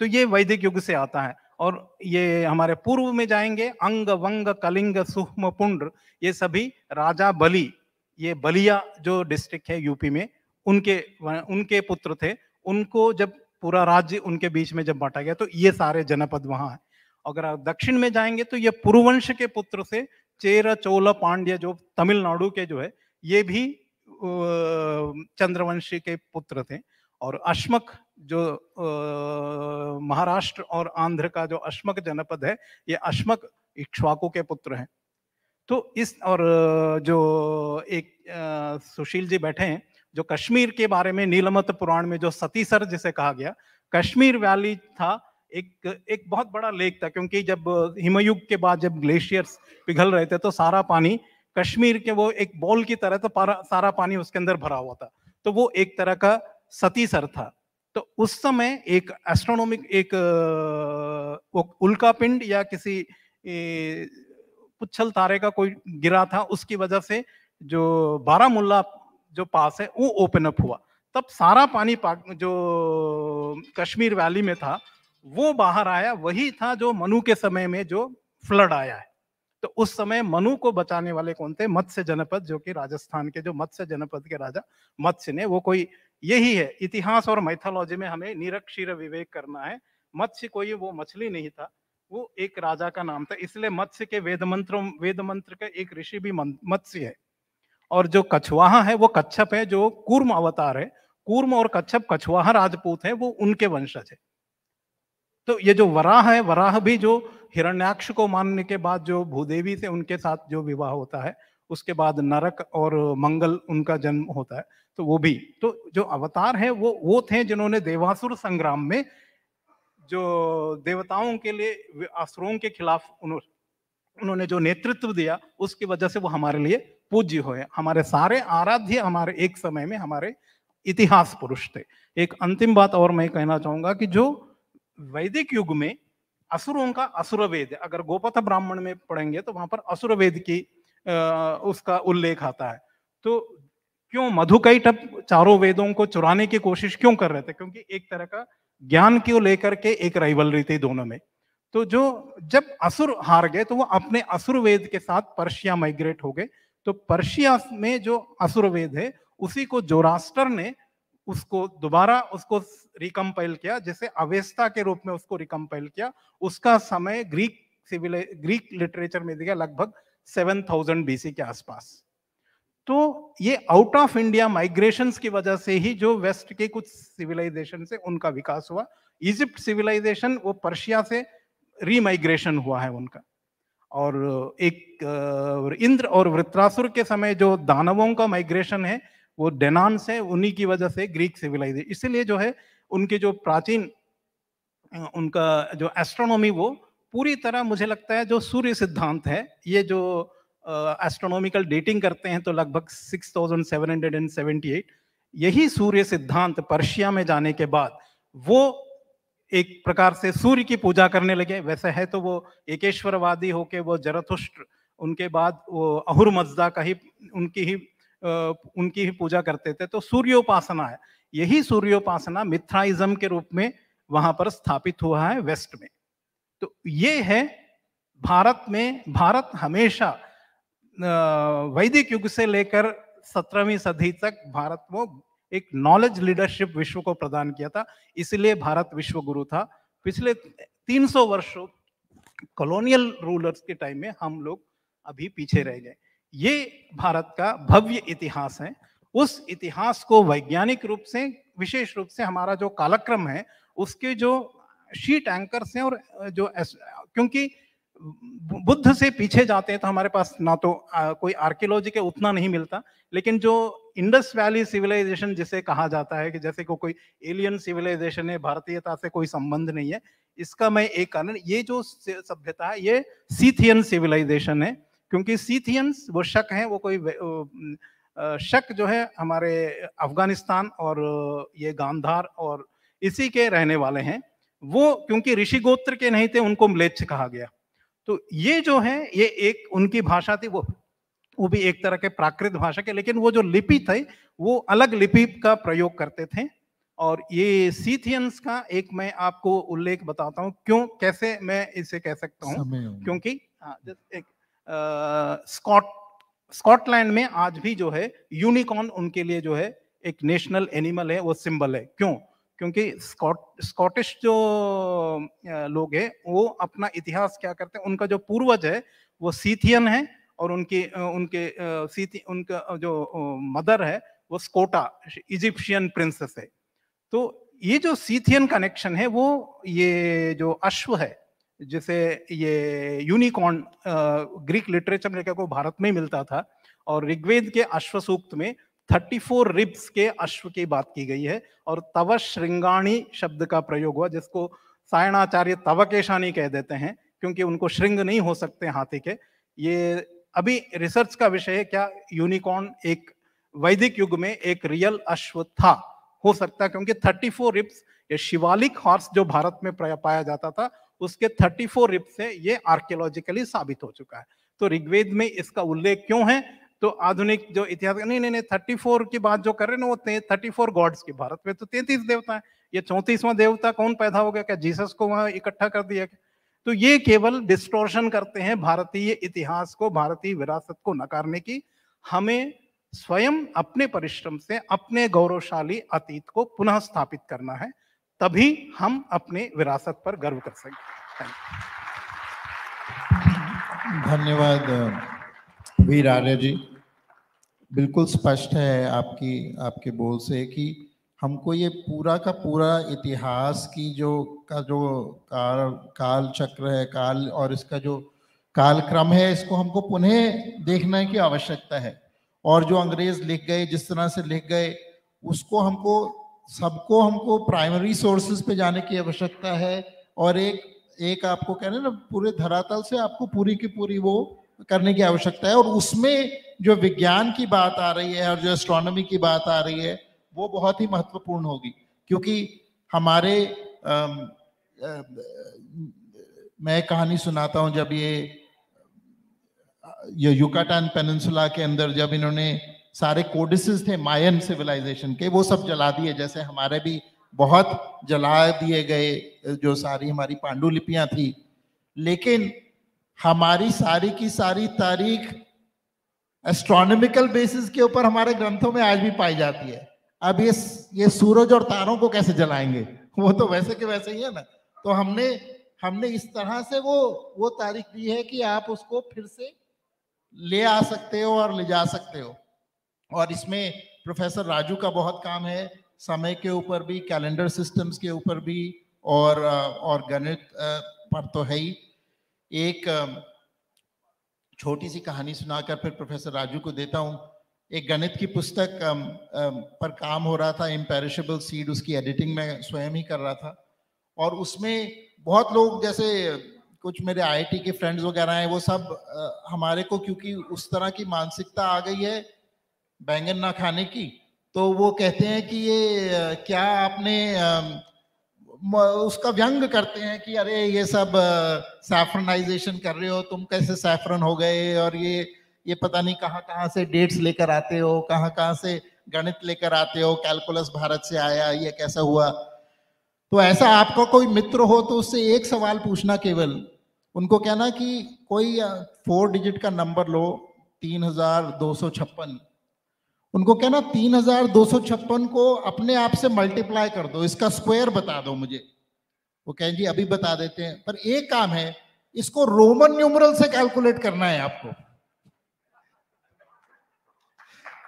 तो ये वैदिक युग से आता है और ये हमारे पूर्व में जाएँगे, अंग, वंग, कलिंग सुहम पुंड्र ये सभी राजा बलि, ये बलिया जो डिस्ट्रिक्ट है यूपी में, उनके उनके पुत्र थे। उनको जब पूरा राज्य उनके बीच में जब बांटा गया तो ये सारे जनपद वहाँ है। अगर आप दक्षिण में जाएँगे तो ये पुरुवंश के पुत्र से चेर चोल पांड्य जो तमिलनाडु के जो है, ये भी चंद्रवंशी के पुत्र थे। और अश्मक जो महाराष्ट्र और आंध्र का जो अश्मक जनपद है, ये अश्मक इक्ष्वाकु के पुत्र हैं। तो इस, और, जो एक सुशील जी बैठे हैं, जो कश्मीर के बारे में नीलमत पुराण में जो सतीसर जिसे कहा गया, कश्मीर वैली था एक एक बहुत बड़ा लेक था, क्योंकि जब हिमयुग के बाद जब ग्लेशियर्स पिघल रहे थे तो सारा पानी कश्मीर के वो एक बॉल की तरह तो सारा पानी उसके अंदर भरा हुआ था। तो वो एक तरह का सतीसर था। तो उस समय एक एस्ट्रोनॉमिक एक उल्का पिंड या किसी पुच्छल तारे का कोई गिरा था, उसकी वजह से जो बारामुल्ला जो पास है, वो ओपन अप हुआ। तब सारा पानी जो कश्मीर वैली में था वो बाहर आया, वही था जो मनु के समय में जो फ्लड आया है। तो उस समय मनु को बचाने वाले कौन थे? मत्स्य जनपद, जो कि राजस्थान के जो मत्स्य जनपद के राजा, मत्स्य ने, वो कोई यही है। इतिहास और मैथोलॉजी में हमें निरक्षीर विवेक करना है। मत्स्य कोई वो मछली नहीं था, वो एक राजा का नाम था। इसलिए मत्स्य के वेद मंत्रों, वेद मंत्र का एक ऋषि भी मत्स्य है। और जो कछुआहा है, वो कच्छप है, जो कूर्म अवतार है। कूर्म और कच्छप कछुआहा राजपूत है, वो उनके वंशज है। तो ये जो वराह है, वराह भी जो हिरण्याक्ष को मानने के बाद जो भूदेवी से उनके साथ जो विवाह होता है, उसके बाद नरक और मंगल उनका जन्म होता है तो वो भी तो जो अवतार है वो वो थे जिन्होंने देवासुर संग्राम में जो देवताओं के लिए असुरों के खिलाफ उन्होंने जो नेतृत्व दिया, उसकी वजह से वो हमारे लिए पूज्य हुए। हमारे सारे आराध्य हमारे एक समय में हमारे इतिहास पुरुष थे। एक अंतिम बात और मैं कहना चाहूँगा कि जो वैदिक युग में असुरों का असुर वेद अगर गोपथ ब्राह्मण में पढ़ेंगे तो वहाँ पर असुर वेद की उसका उल्लेख आता है। तो क्यों मधुकैटप चारों वेदों को चुराने की कोशिश क्यों कर रहे थे? क्योंकि एक तरह का ज्ञान को लेकर के एक राइवलरी थी दोनों में। तो जो, जब असुर हार गए तो वो अपने असुर वेद के साथ पर्शिया माइग्रेट हो गए। तो पर्शिया में जो असुर वेद है, उसी को जोरास्टर ने उसको दोबारा उसको रिकम्पाइल किया, जैसे अवेस्ता के रूप में उसको रिकम्पाइल किया, उसका समय ग्रीक सिविल ग्रीक लिटरेचर में दिया लगभग 7000 बीसी के आसपास। तो ये आउट ऑफ़ इंडिया माइग्रेशंस की वजह से ही जो वेस्ट के कुछ सिविलाइजेशन से उनका विकास हुआ इजिप्ट सिविलाइजेशन वो पर्शिया से रीमाइग्रेशन हुआ है उनका। और एक, इंद्र और वृत्रासुर के समय जो दानवों का माइग्रेशन है, वो डेनान से उन्हीं की वजह से ग्रीक सिविलाइजेशन इसीलिए जो है उनके जो प्राचीन उनका जो एस्ट्रोनॉमी वो पूरी तरह मुझे लगता है जो सूर्य सिद्धांत है, ये जो एस्ट्रोनॉमिकल डेटिंग करते हैं तो लगभग 6778 यही सूर्य सिद्धांत पर्शिया में जाने के बाद वो एक प्रकार से सूर्य की पूजा करने लगे। वैसे है तो वो एकेश्वरवादी होके वो जरथुष्ट उनके बाद वो अहुर मजदा का ही, उनकी ही उनकी ही पूजा करते थे तो सूर्योपासना है। यही सूर्योपासना मिथ्राइज्म के रूप में वहाँ पर स्थापित हुआ है वेस्ट में। तो ये है भारत में, भारत हमेशा वैदिक युग से लेकर सत्रहवीं सदी तक भारत को एक नॉलेज लीडरशिप विश्व को प्रदान किया था, इसलिए भारत विश्व गुरु था। पिछले 300 वर्षों कॉलोनियल रूलर्स के टाइम में हम लोग अभी पीछे रह गए। ये भारत का भव्य इतिहास है। उस इतिहास को वैज्ञानिक रूप से विशेष रूप से हमारा जो कालक्रम है उसके जो शीट एंकर्स हैं और जो क्योंकि बुद्ध से पीछे जाते हैं तो हमारे पास ना तो आ, कोई आर्कियोलॉजी के उतना नहीं मिलता लेकिन जो इंडस वैली सिविलाइजेशन जिसे कहा जाता है कि जैसे को कोई एलियन सिविलाइजेशन है भारतीयता से कोई संबंध नहीं है इसका मैं एक कारण ये जो सभ्यता है ये सीथियन सिविलाइजेशन है क्योंकि सीथियंस वो शक है वो कोई शक जो है हमारे अफ़गानिस्तान और ये गांधार और इसी के रहने वाले हैं। वो क्योंकि ऋषि गोत्र के नहीं थे उनको म्लेच्छ कहा गया। तो ये जो है ये एक उनकी भाषा थी वो वो भी एक तरह के प्राकृत भाषा के लेकिन वो जो लिपि थे वो अलग लिपि का प्रयोग करते थे। और ये सीथियंस का एक मैं आपको उल्लेख बताता हूँ क्यों कैसे मैं इसे कह सकता हूँ। क्योंकि हाँ, एक स्कॉट स्कॉटलैंड में आज भी जो है, यूनिकॉर्न उनके लिए जो है, एक नेशनल एनिमल है, वो सिंबल है। क्यों? क्योंकि स्कॉट, स्कॉटिश जो लोग हैं, वो अपना इतिहास क्या करते हैं, उनका जो पूर्वज है, वो सीथियन है, और उनकी उनके सीथी, उनका जो मदर है, वो स्कोटा, इजिप्शियन प्रिंसेस है। तो ये जो सीथियन कनेक्शन है, वो ये जो अश्व है जैसे ये यूनिकॉर्न ग्रीक लिटरेचर में को भारत में मिलता था और ऋग्वेद के अश्व सूक्त में 34 रिब्स के अश्व की बात की गई है और तव श्रृंगाणी शब्द का प्रयोग हुआ, जिसको सायणाचार्य तवकेशानी कह देते हैं, क्योंकि उनको श्रृंग नहीं हो सकते हाथी के। ये अभी रिसर्च का विषय है, क्या यूनिकॉर्न एक वैदिक युग में एक रियल अश्व था? हो सकता है, क्योंकि 34 रिप्स ये शिवालिक हॉर्स जो भारत में पाया जाता था उसके 34 फोर रिप्स से ये आर्कियोलॉजिकली साबित हो चुका है। तो ऋग्वेद में इसका उल्लेख क्यों है? तो आधुनिक जो इतिहास, नहीं नहीं नहीं थर्टी फोर की बात जो कर रहे हैं ना, वो थर्टी फोर गॉड्स की, भारत में तो तैतीस देवता है। ये चौतीसवां देवता कौन पैदा हो गया? क्या जीसस को वहाँ इकट्ठा कर दिया तो ये केवल डिस्टोर्शन करते हैं भारतीय इतिहास को, भारतीय विरासत को नकारने की। हमें स्वयं अपने परिश्रम से, अपने गौरवशाली अतीत को पुनः स्थापित करना है। तभी हम अपने विरासत पर गर्व कर सकेंगे धन्यवाद वीर आर्य जी। बिल्कुल स्पष्ट है आपकी, आपके बोल से कि हमको ये पूरा का पूरा इतिहास की जो का जो काल काल चक्र है, काल और इसका जो कालक्रम है, इसको हमको पुनः देखने की आवश्यकता है। और जो अंग्रेज़ लिख गए, जिस तरह से लिख गए, उसको हमको सबको हमको प्राइमरी सोर्सेज पे जाने की आवश्यकता है और एक एक आपको कहने ना पूरे धरातल से आपको पूरी की पूरी वो करने की आवश्यकता है और उसमें जो विज्ञान की बात आ रही है और जो एस्ट्रोनॉमी की बात आ रही है वो बहुत ही महत्वपूर्ण होगी। क्योंकि हमारे आम, आ, मैं कहानी सुनाता हूँ जब ये ये युकाटान पेनसुला के अंदर जब इन्होंने सारे कोडिसेस थे मायन सिविलाइजेशन के, वो सब जला दिए, जैसे हमारे भी बहुत जला दिए गए, जो सारी हमारी पांडुलिपियाँ थी। लेकिन हमारी सारी की सारी तारीख एस्ट्रोनॉमिकल बेसिस के ऊपर हमारे ग्रंथों में आज भी पाई जाती है। अब ये ये सूरज और तारों को कैसे जलाएँगे? वो तो वैसे के वैसे ही है ना। तो हमने हमने इस तरह से वो वो तारीख दी है कि आप उसको फिर से ले आ सकते हो और ले जा सकते हो। और इसमें प्रोफेसर राजू का बहुत काम है, समय के ऊपर भी कैलेंडर सिस्टम्स के ऊपर भी, और और गणित पर तो है ही। एक छोटी सी कहानी सुनाकर फिर प्रोफेसर राजू को देता हूँ। एक गणित की पुस्तक पर काम हो रहा था इम्पेरिशेबल सीड उसकी एडिटिंग में स्वयं ही कर रहा था। और उसमें बहुत लोग, जैसे कुछ मेरे आईआईटी के फ्रेंड्स वगैरह हैं, वो सब हमारे को क्योंकि उस तरह की मानसिकता आ गई है बैंगन ना खाने की तो वो कहते हैं कि ये क्या आपने उसका व्यंग करते हैं कि अरे ये सब सैफरनाइजेशन कर रहे हो, तुम कैसे सैफरन हो गए और ये ये पता नहीं कहाँ कहाँ से डेट्स लेकर आते हो, कहाँ कहाँ से गणित लेकर आते हो कैलकुलस भारत से आया, ये कैसा हुआ? तो ऐसा आपका कोई मित्र हो तो उससे एक सवाल पूछना केवल। उनको कहना कि कोई फोर डिजिट का नंबर लो, तीन हज़ार दो सौ छप्पन। उनको कहना, तीन हज़ार दो सौ छप्पन को अपने आप से मल्टीप्लाई कर दो, इसका स्क्वायर बता दो मुझे। वो कहें, जी, अभी बता देते हैं। पर एक काम है, इसको रोमन न्यूमरल से कैलकुलेट करना है आपको।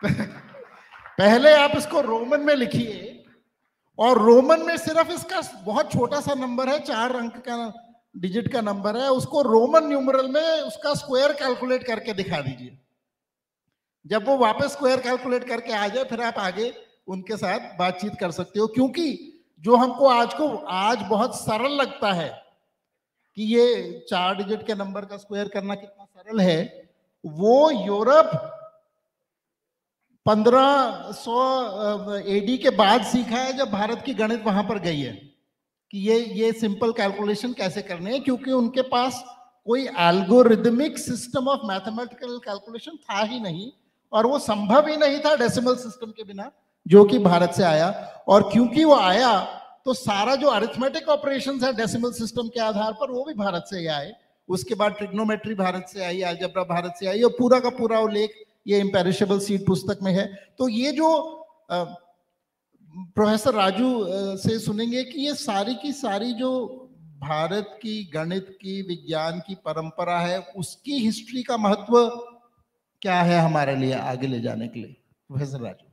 पहले आप इसको रोमन में लिखिए, और रोमन में सिर्फ़ इसका बहुत छोटा सा नंबर है, चार अंक का डिजिट का नंबर है, उसको रोमन न्यूमरल में उसका स्क्वायर कैलकुलेट करके दिखा दीजिए। जब वो वापस स्क्वायर कैलकुलेट करके आ जाए, फिर आप आगे उनके साथ बातचीत कर सकते हो। क्योंकि जो हमको आज को, आज बहुत सरल लगता है कि ये चार डिजिट के नंबर का स्क्वायर करना कितना सरल है, वो यूरोप पंद्रह सौ एडी के बाद सीखा है, जब भारत की गणित वहाँ पर गई है कि ये ये सिंपल कैलकुलेशन कैसे करने हैं, क्योंकि उनके पास कोई algorithmic system of mathematical calculation था ही नहीं। और वो संभव ही नहीं था डेसिमल सिस्टम के बिना, जो कि भारत से आया। और क्योंकि वो आया तो सारा जो अरिथमेटिक ऑपरेशन है डेसिमल सिस्टम के आधार पर, वो भी भारत से ही आए। उसके बाद ट्रिग्नोमेट्री भारत से आई अलजबरा भारत से आई, और पूरा का पूरा वो लेख ये इम्पेरिशेबल सीट पुस्तक में है। तो ये जो प्रोफेसर राजू से सुनेंगे कि ये सारी की सारी जो भारत की गणित की, विज्ञान की परंपरा है, उसकी हिस्ट्री का महत्व क्या है हमारे लिए आगे ले जाने के लिए? प्रोफेसर राजू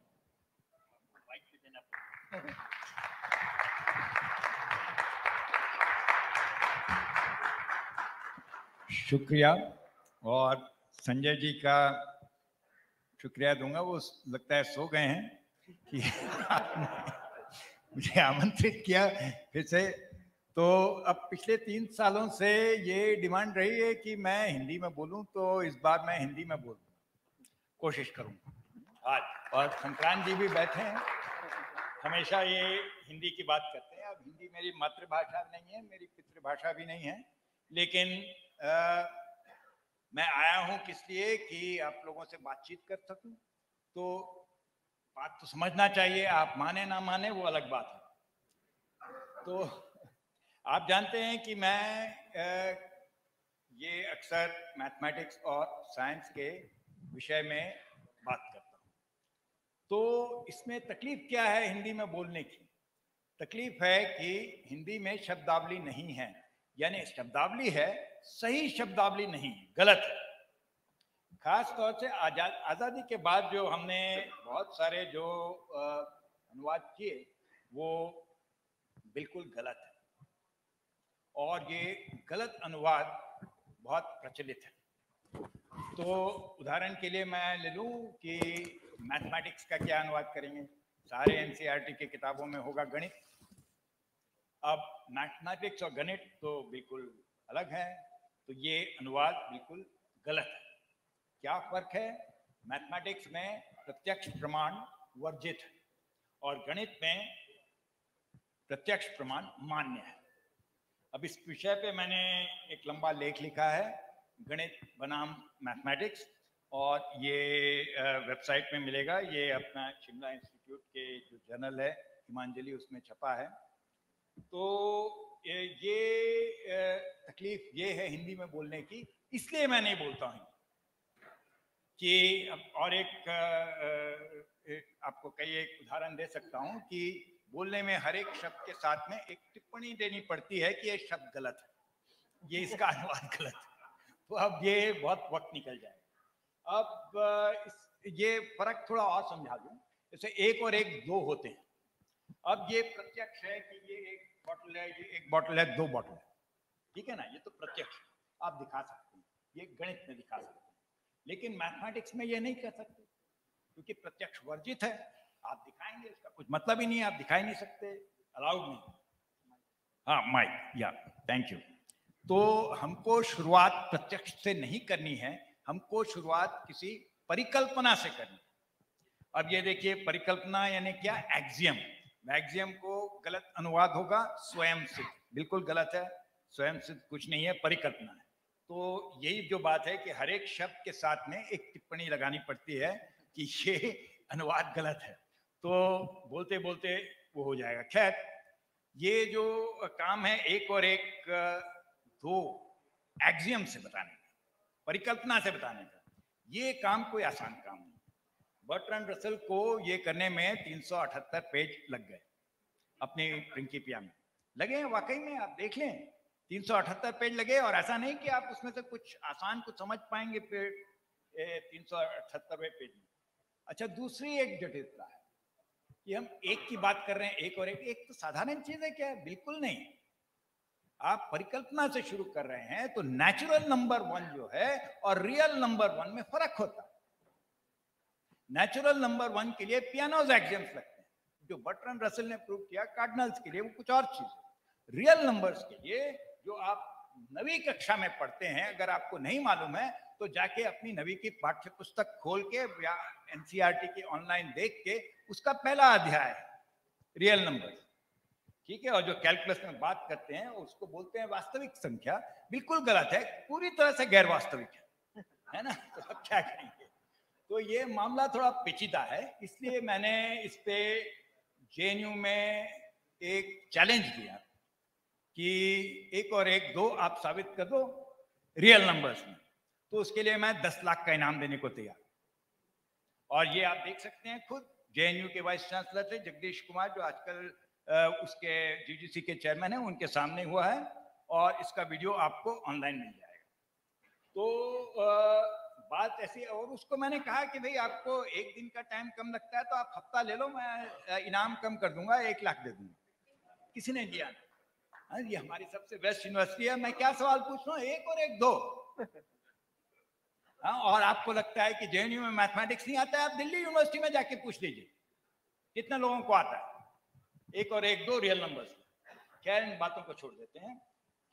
शुक्रिया, और संजय जी का शुक्रिया दूँगा। वो लगता है सो गए हैं कि मुझे आमंत्रित किया फिर से। तो अब पिछले तीन सालों से ये डिमांड रही है कि मैं हिंदी में बोलूँ तो इस बार मैं हिंदी में बोलूँ। कोशिश करूँगा। आज और संक्रांत जी भी बैठे हैं। हमेशा ये हिंदी की बात करते हैं। अब हिंदी मेरी मातृभाषा नहीं है मेरी पितृभाषा भी नहीं है। लेकिन आ, मैं आया हूँ किस लिए कि आप लोगों से बातचीत कर सकूँ। तो बात तो समझना चाहिए आप माने ना माने वो अलग बात है। तो आप जानते हैं कि मैं आ, ये अक्सर मैथमेटिक्स और साइंस के विषय में बात करता हूँ। तो इसमें तकलीफ़ क्या है हिंदी में बोलने की? तकलीफ़ है कि हिंदी में शब्दावली नहीं है। यानी शब्दावली है, सही शब्दावली नहीं, गलत है। खास तौर से आज़ाद आज़ादी के बाद जो हमने बहुत सारे जो अनुवाद किए, वो बिल्कुल गलत है। और ये गलत अनुवाद बहुत प्रचलित है। तो उदाहरण के लिए मैं ले लूँ कि मैथमेटिक्स का क्या अनुवाद करेंगे? सारे एनसीईआरटी के किताबों में होगा गणित। अब मैथमेटिक्स और गणित तो बिल्कुल अलग है तो ये अनुवाद बिल्कुल गलत है। क्या फ़र्क है? मैथमेटिक्स में प्रत्यक्ष प्रमाण वर्जित है और गणित में प्रत्यक्ष प्रमाण मान्य है। अब इस विषय पे मैंने एक लंबा लेख लिखा है। गणित बनाम मैथमेटिक्स और ये वेबसाइट में मिलेगा। ये अपना शिमला इंस्टीट्यूट के जो जर्नल है हिमांजलि उसमें छपा है। तो ये तकलीफ़ ये है हिंदी में बोलने की इसलिए मैं नहीं बोलता हूँ। कि और एक, आपको कई एक उदाहरण दे सकता हूँ कि बोलने में हर एक शब्द के साथ में एक टिप्पणी देनी पड़ती है कि ये शब्द गलत है। ये इसका अनुवाद गलत है। तो अब ये बहुत वक्त निकल जाए अब ये फ़र्क थोड़ा और समझा दूँ। जैसे एक और एक दो होते हैं। अब ये प्रत्यक्ष है कि ये एक बॉटल है, ये एक बॉटल है, दो बॉटल है। ठीक है ना? ये तो प्रत्यक्ष आप दिखा सकते हैं। ये गणित में दिखा सकते हैं। लेकिन मैथमेटिक्स में ये नहीं कह सकते। क्योंकि प्रत्यक्ष वर्जित है। आप दिखाएँगे, इसका कुछ मतलब ही नहीं है। आप दिखाई नहीं सकते। अलाउड नहीं हाँ। माइक या थैंक यू तो हमको शुरुआत प्रत्यक्ष से नहीं करनी है, हमको शुरुआत किसी परिकल्पना से करनी अब ये देखिए, परिकल्पना यानी क्या? एक्सियम एक्सियम को गलत अनुवाद होगा स्वयं सिद्ध बिल्कुल गलत है स्वयं सिद्ध कुछ नहीं है, परिकल्पना है। तो यही जो बात है कि हर एक शब्द के साथ में एक टिप्पणी लगानी पड़ती है कि ये अनुवाद गलत है। तो बोलते बोलते वो हो जाएगा। खैर, ये जो काम है, एक और एक दो एक्सियम से बताने का, परिकल्पना से बताने का, ये काम कोई आसान काम नहीं। बर्ट्रन रसल को ये करने में 378 पेज लग गए अपने प्रिंकिपिया में। लगे वाकई में आप देख लें, तीन सौ अठहत्तर पेज लगे और ऐसा नहीं कि आप उसमें से कुछ आसान, कुछ समझ पाएँगे तीन सौ अठहत्तरवें पेज में। अच्छा दूसरी एक जटिलता है कि हम एक की बात कर रहे हैं, एक और एक एक तो साधारण चीज़ है क्या? बिल्कुल नहीं। आप परिकल्पना से शुरू कर रहे हैं तो नेचुरल नंबर वन जो है और रियल नंबर वन में फ़र्क होता है। नेचुरल नंबर वन के लिए पियानोज एक्सियम्स लगते हैं। जो बटरन रसल ने प्रूव किया कार्डिनल्स के लिए, वो कुछ और चीज़ रियल नंबर्स के लिए जो आप नवी कक्षा में पढ़ते हैं, अगर आपको नहीं मालूम है तो जाके अपनी नवी की पाठ्य पुस्तक खोल के या एनसीईआरटी की ऑनलाइन देख के उसका पहला अध्याय रियल नंबर ठीक है, और जो कैलकुलस में बात करते हैं, उसको बोलते हैं वास्तविक संख्या। बिल्कुल गलत है, पूरी तरह से गैर वास्तविक है है ना? तो अब क्या करेंगे? तो ये मामला थोड़ा पेचीदा है, इसलिए मैंने इस पे जेएनयू में एक चैलेंज दिया कि एक और एक, दो आप साबित कर दो रियल नंबर्स में। तो उसके लिए मैं दस लाख का इनाम देने को तैयार। और ये आप देख सकते हैं खुद जेएनयू के वाइस चांसलर थे, जगदीश कुमार, जो आजकल उसके जीजीसी के चेयरमैन है, उनके सामने हुआ है और इसका वीडियो आपको ऑनलाइन मिल जाएगा। तो बात ऐसी, और उसको मैंने कहा कि भाई आपको एक दिन का टाइम कम लगता है तो आप हफ़्ता ले लो, मैं इनाम कम कर दूँगा, एक लाख दे दूँगा। किसी ने दिया हाँ ये हमारी सबसे बेस्ट यूनिवर्सिटी है, मैं क्या सवाल पूछ? रहा हूँ एक और एक दो। हाँ और आपको लगता है कि जेएनयू में मैथमेटिक्स नहीं आता है, आप दिल्ली यूनिवर्सिटी में जाके पूछ लीजिए। कितने लोगों को आता है? एक और एक दो रियल नंबर्स खैर इन बातों को छोड़ देते हैं।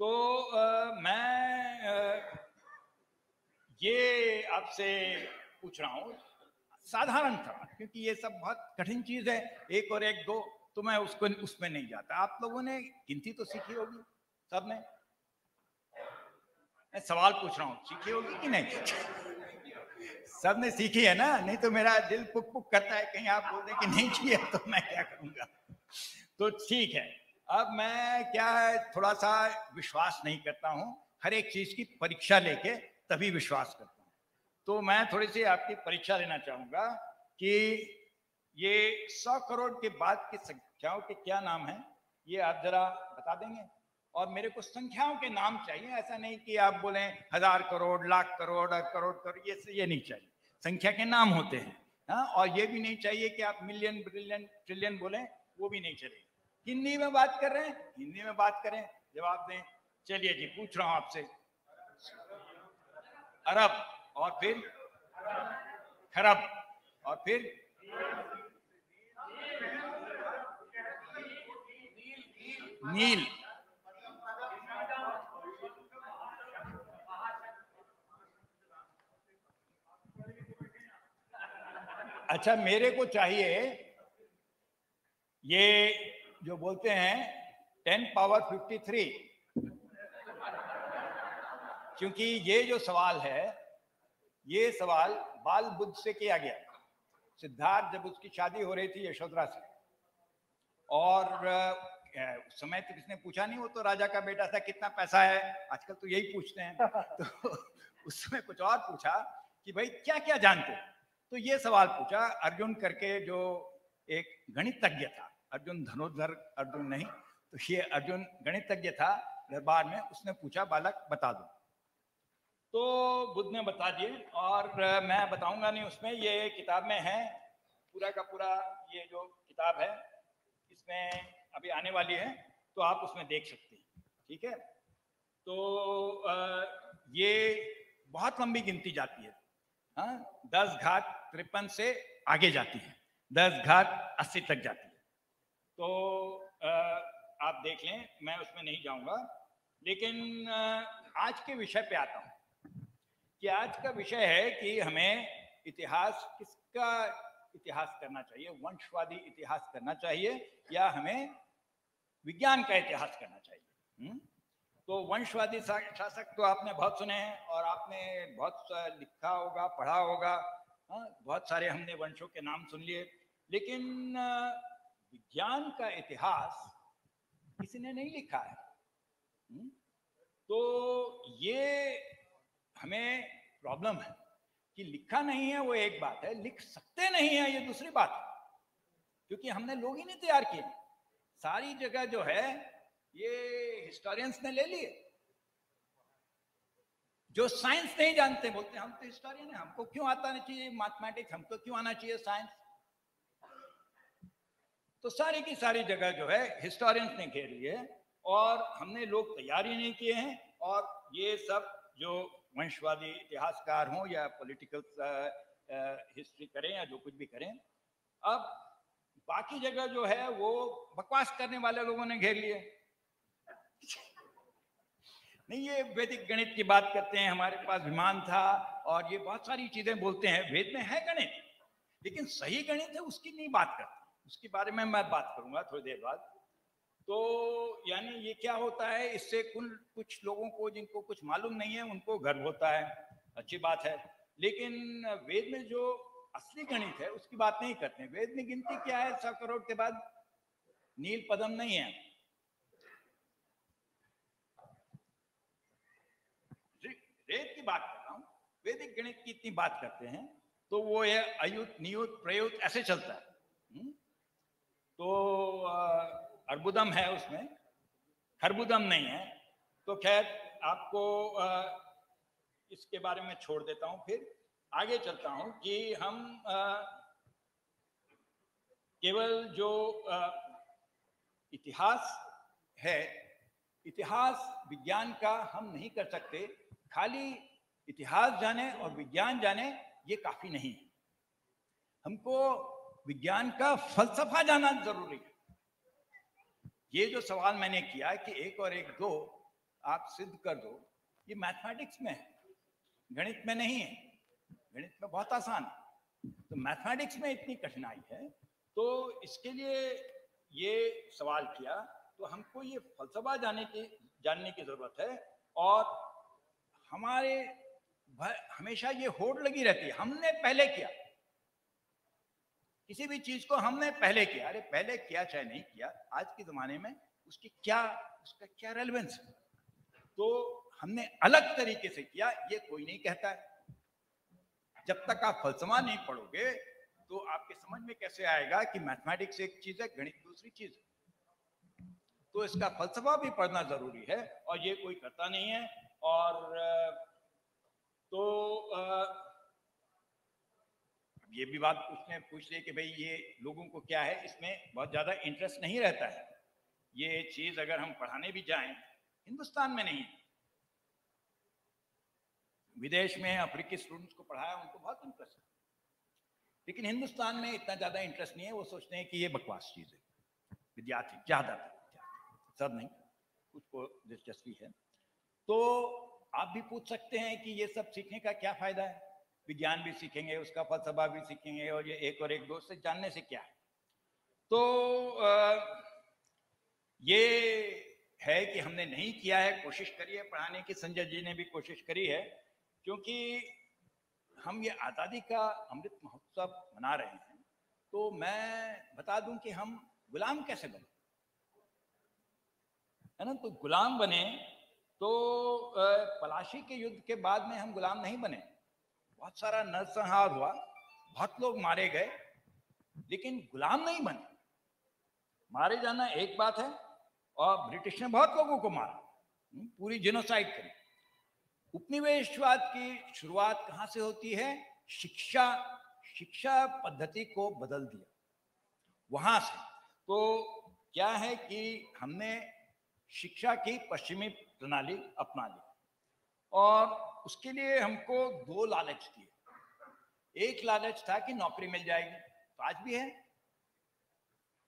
तो आ, मैं आ, ये आपसे पूछ रहा हूँ। साधारण था क्योंकि ये सब बहुत कठिन चीज़ है। एक और एक दो तो मैं उसको उसमें नहीं जाता। आप लोगों ने गिनती तो सीखी होगी सबने मैं सवाल पूछ रहा हूँ सीखी होगी कि नहीं? सबने सीखी है ना? नहीं तो मेरा दिल पुक पुक करता है कहीं आप बोल दें कि नहीं किया तो मैं क्या करूँगा? तो ठीक है। अब मैं क्या है थोड़ा सा विश्वास नहीं करता हूँ। हर एक चीज़ की परीक्षा लेके तभी विश्वास करता हूँ। तो मैं थोड़ी सी आपकी परीक्षा लेना चाहूँगा कि ये सौ करोड़ के बाद की संख्याओं के क्या नाम है, ये आप जरा बता देंगे? और मेरे को संख्याओं के नाम चाहिए, ऐसा नहीं कि आप बोले हज़ार करोड़, लाख करोड़ करोड़ करोड़, ये ये नहीं चाहिए। संख्या के नाम होते हैं हाँ और ये भी नहीं चाहिए कि आप मिलियन ब्रिलियन ट्रिलियन बोले वो भी नहीं चलेगा। हिंदी में बात कर रहे हैं? हिंदी में बात करें जवाब दें। चलिए जी पूछ रहा हूँ आपसे। अरब और फिर? खरब और फिर? नील। अच्छा मेरे को चाहिए ये जो बोलते हैं टेन पावर फिफ्टी थ्री क्योंकि ये जो सवाल है ये सवाल बाल बुद्ध से किया गया। सिद्धार्थ जब उसकी शादी हो रही थी यशोधरा से। और उस समय तो किसने पूछा नहीं वो तो राजा का बेटा था कितना पैसा है? आजकल तो यही पूछते हैं। तो उस समय कुछ और पूछा कि भाई क्या क्या जानते तो ये सवाल पूछा अर्जुन करके जो एक गणितज्ञ था। अर्जुन धनुर्धर अर्जुन नहीं तो ये अर्जुन गणितज्ञ था, दरबार में उसने पूछा, बालक बता दो। तो बुद्ध ने बता दिए, और मैं बताऊँगा नहीं, उसमें ये किताब में है, पूरा का पूरा ये जो किताब है, इसमें अभी आने वाली है तो आप उसमें देख सकते हैं, ठीक है? तो ये बहुत लंबी गिनती जाती है हाँ? दस घात तिरपन से आगे जाती है, दस घात अस्सी तक जाती है। तो आप देख लें, मैं उसमें नहीं जाऊँगा। लेकिन आज के विषय पे आता हूँ कि आज का विषय है कि हमें इतिहास किसका इतिहास करना चाहिए, वंशवादी इतिहास करना चाहिए या हमें विज्ञान का इतिहास करना चाहिए। हुँ? तो वंशवादी शासक तो आपने बहुत सुने हैं और आपने बहुत लिखा होगा, पढ़ा होगा। हाँ बहुत सारे हमने वंशों के नाम सुन लिए। लेकिन विज्ञान का इतिहास किसी ने नहीं लिखा है? हुँ? तो ये हमें प्रॉब्लम है कि लिखा नहीं है वो एक बात है, लिख सकते नहीं है ये दूसरी बात है। क्योंकि हमने लोग ही नहीं तैयार किए। सारी जगह जो है, ये हिस्टोरियंस ने ले लिए। जो साइंस नहीं जानते, बोलते हम तो हिस्टोरियन है, हमको क्यों आता नहीं चाहिए मैथमेटिक्स हमको क्यों आना चाहिए साइंस तो सारी की सारी जगह जो है हिस्टोरियंस ने घेर लिए और हमने लोग तैयारी नहीं किए हैं और ये सब जो वंशवादी इतिहासकार हों या पॉलिटिकल हिस्ट्री करें या जो कुछ भी करें, अब बाकी जगह जो है वो बकवास करने वाले लोगों ने घेर लिए। नहीं, ये वैदिक गणित की बात करते हैं, हमारे पास विमान था और ये बहुत सारी चीज़ें बोलते हैं, वेद में है गणित, लेकिन सही गणित है, उसकी नहीं बात करते। उसके बारे में मैं बात करूँगा थोड़ी देर बाद। तो यानी ये क्या होता है, इससे कुल कुछ लोगों को जिनको कुछ मालूम नहीं है, उनको गर्व होता है। अच्छी बात है। लेकिन वेद में जो असली गणित है, उसकी बात नहीं करते वेद में गिनती क्या है? सौ करोड़ के बाद नील पदम नहीं है। वेद की बात कर रहा हूँ। वैदिक गणित की इतनी बात करते हैं तो वो ये अयुत, नियुत, प्रयुत ऐसे चलता है। हम्म? तो अर्बुदम है उसमें। खरबुदम नहीं है। तो खैर, आपको इसके बारे में छोड़ देता हूँ, फिर आगे चलता हूँ कि हम केवल जो इतिहास है, इतिहास विज्ञान का हम नहीं कर सकते। खाली इतिहास जाने और विज्ञान जाने, ये काफ़ी नहीं है। हमको विज्ञान का फलसफा जाना ज़रूरी है। ये जो सवाल मैंने किया कि एक और एक दो आप सिद्ध कर दो, ये मैथमेटिक्स में है। गणित में नहीं है। गणित में बहुत आसान है। तो मैथमेटिक्स में इतनी कठिनाई है। तो इसके लिए ये सवाल किया तो हमको ये फलसफा जाने की, जानने की ज़रूरत है और हमारे हमेशा ये होड़ लगी रहती है। हमने पहले किया। किसी भी चीज़ को हमने पहले किया। अरे, पहले किया चाहे नहीं किया, आज के जमाने में उसकी क्या, उसका क्या रेलेवेंस तो हमने अलग तरीके से किया, ये कोई नहीं कहता है। जब तक आप फलसफा नहीं पढ़ोगे तो आपके समझ में कैसे आएगा कि मैथमेटिक्स एक चीज़ है, गणित दूसरी चीज़ है? तो इसका फलसफा भी पढ़ना ज़रूरी है, और ये कोई करता नहीं है। और तो ये भी बात उसने पूछ ली कि भाई ये लोगों को क्या है? इसमें बहुत ज़्यादा इंटरेस्ट नहीं रहता है। ये चीज़ अगर हम पढ़ाने भी जाएँ, हिंदुस्तान में नहीं। विदेश में अफ्रीकी स्टूडेंट्स को पढ़ाया, उनको बहुत इंटरेस्ट है। लेकिन हिंदुस्तान में इतना ज़्यादा इंटरेस्ट नहीं है, वो सोचते हैं कि ये बकवास चीज़ है। विद्यार्थी, ज़्यादा सब नहीं कुछ को दिलचस्पी है। तो आप भी पूछ सकते हैं कि ये सब सीखने का क्या फ़ायदा है? विज्ञान भी सीखेंगे उसका फलसफा भी सीखेंगे और ये एक और एक दो से जानने से क्या है। तो आ, ये है कि हमने नहीं किया है कोशिश करी है पढ़ाने की संजय जी ने भी कोशिश करी है क्योंकि हम ये आज़ादी का अमृत महोत्सव मना रहे हैं तो मैं बता दूँ कि हम गुलाम कैसे बने? है ना? तो गुलाम बने तो पलाशी के युद्ध के बाद में हम गुलाम नहीं बने। बहुत सारा नरसंहार हुआ बहुत लोग मारे गए लेकिन गुलाम नहीं बने। मारे जाना एक बात है और ब्रिटिश ने बहुत लोगों को मारा हम्म, पूरी जिनोसाइड करी। उपनिवेशवाद की शुरुआत कहाँ से होती है? शिक्षा शिक्षा पद्धति को बदल दिया। वहाँ से। तो क्या है कि हमने शिक्षा की पश्चिमी प्रणाली अपना ली और उसके लिए हमको दो लालच दिए। एक लालच था कि नौकरी मिल जाएगी तो आज भी है।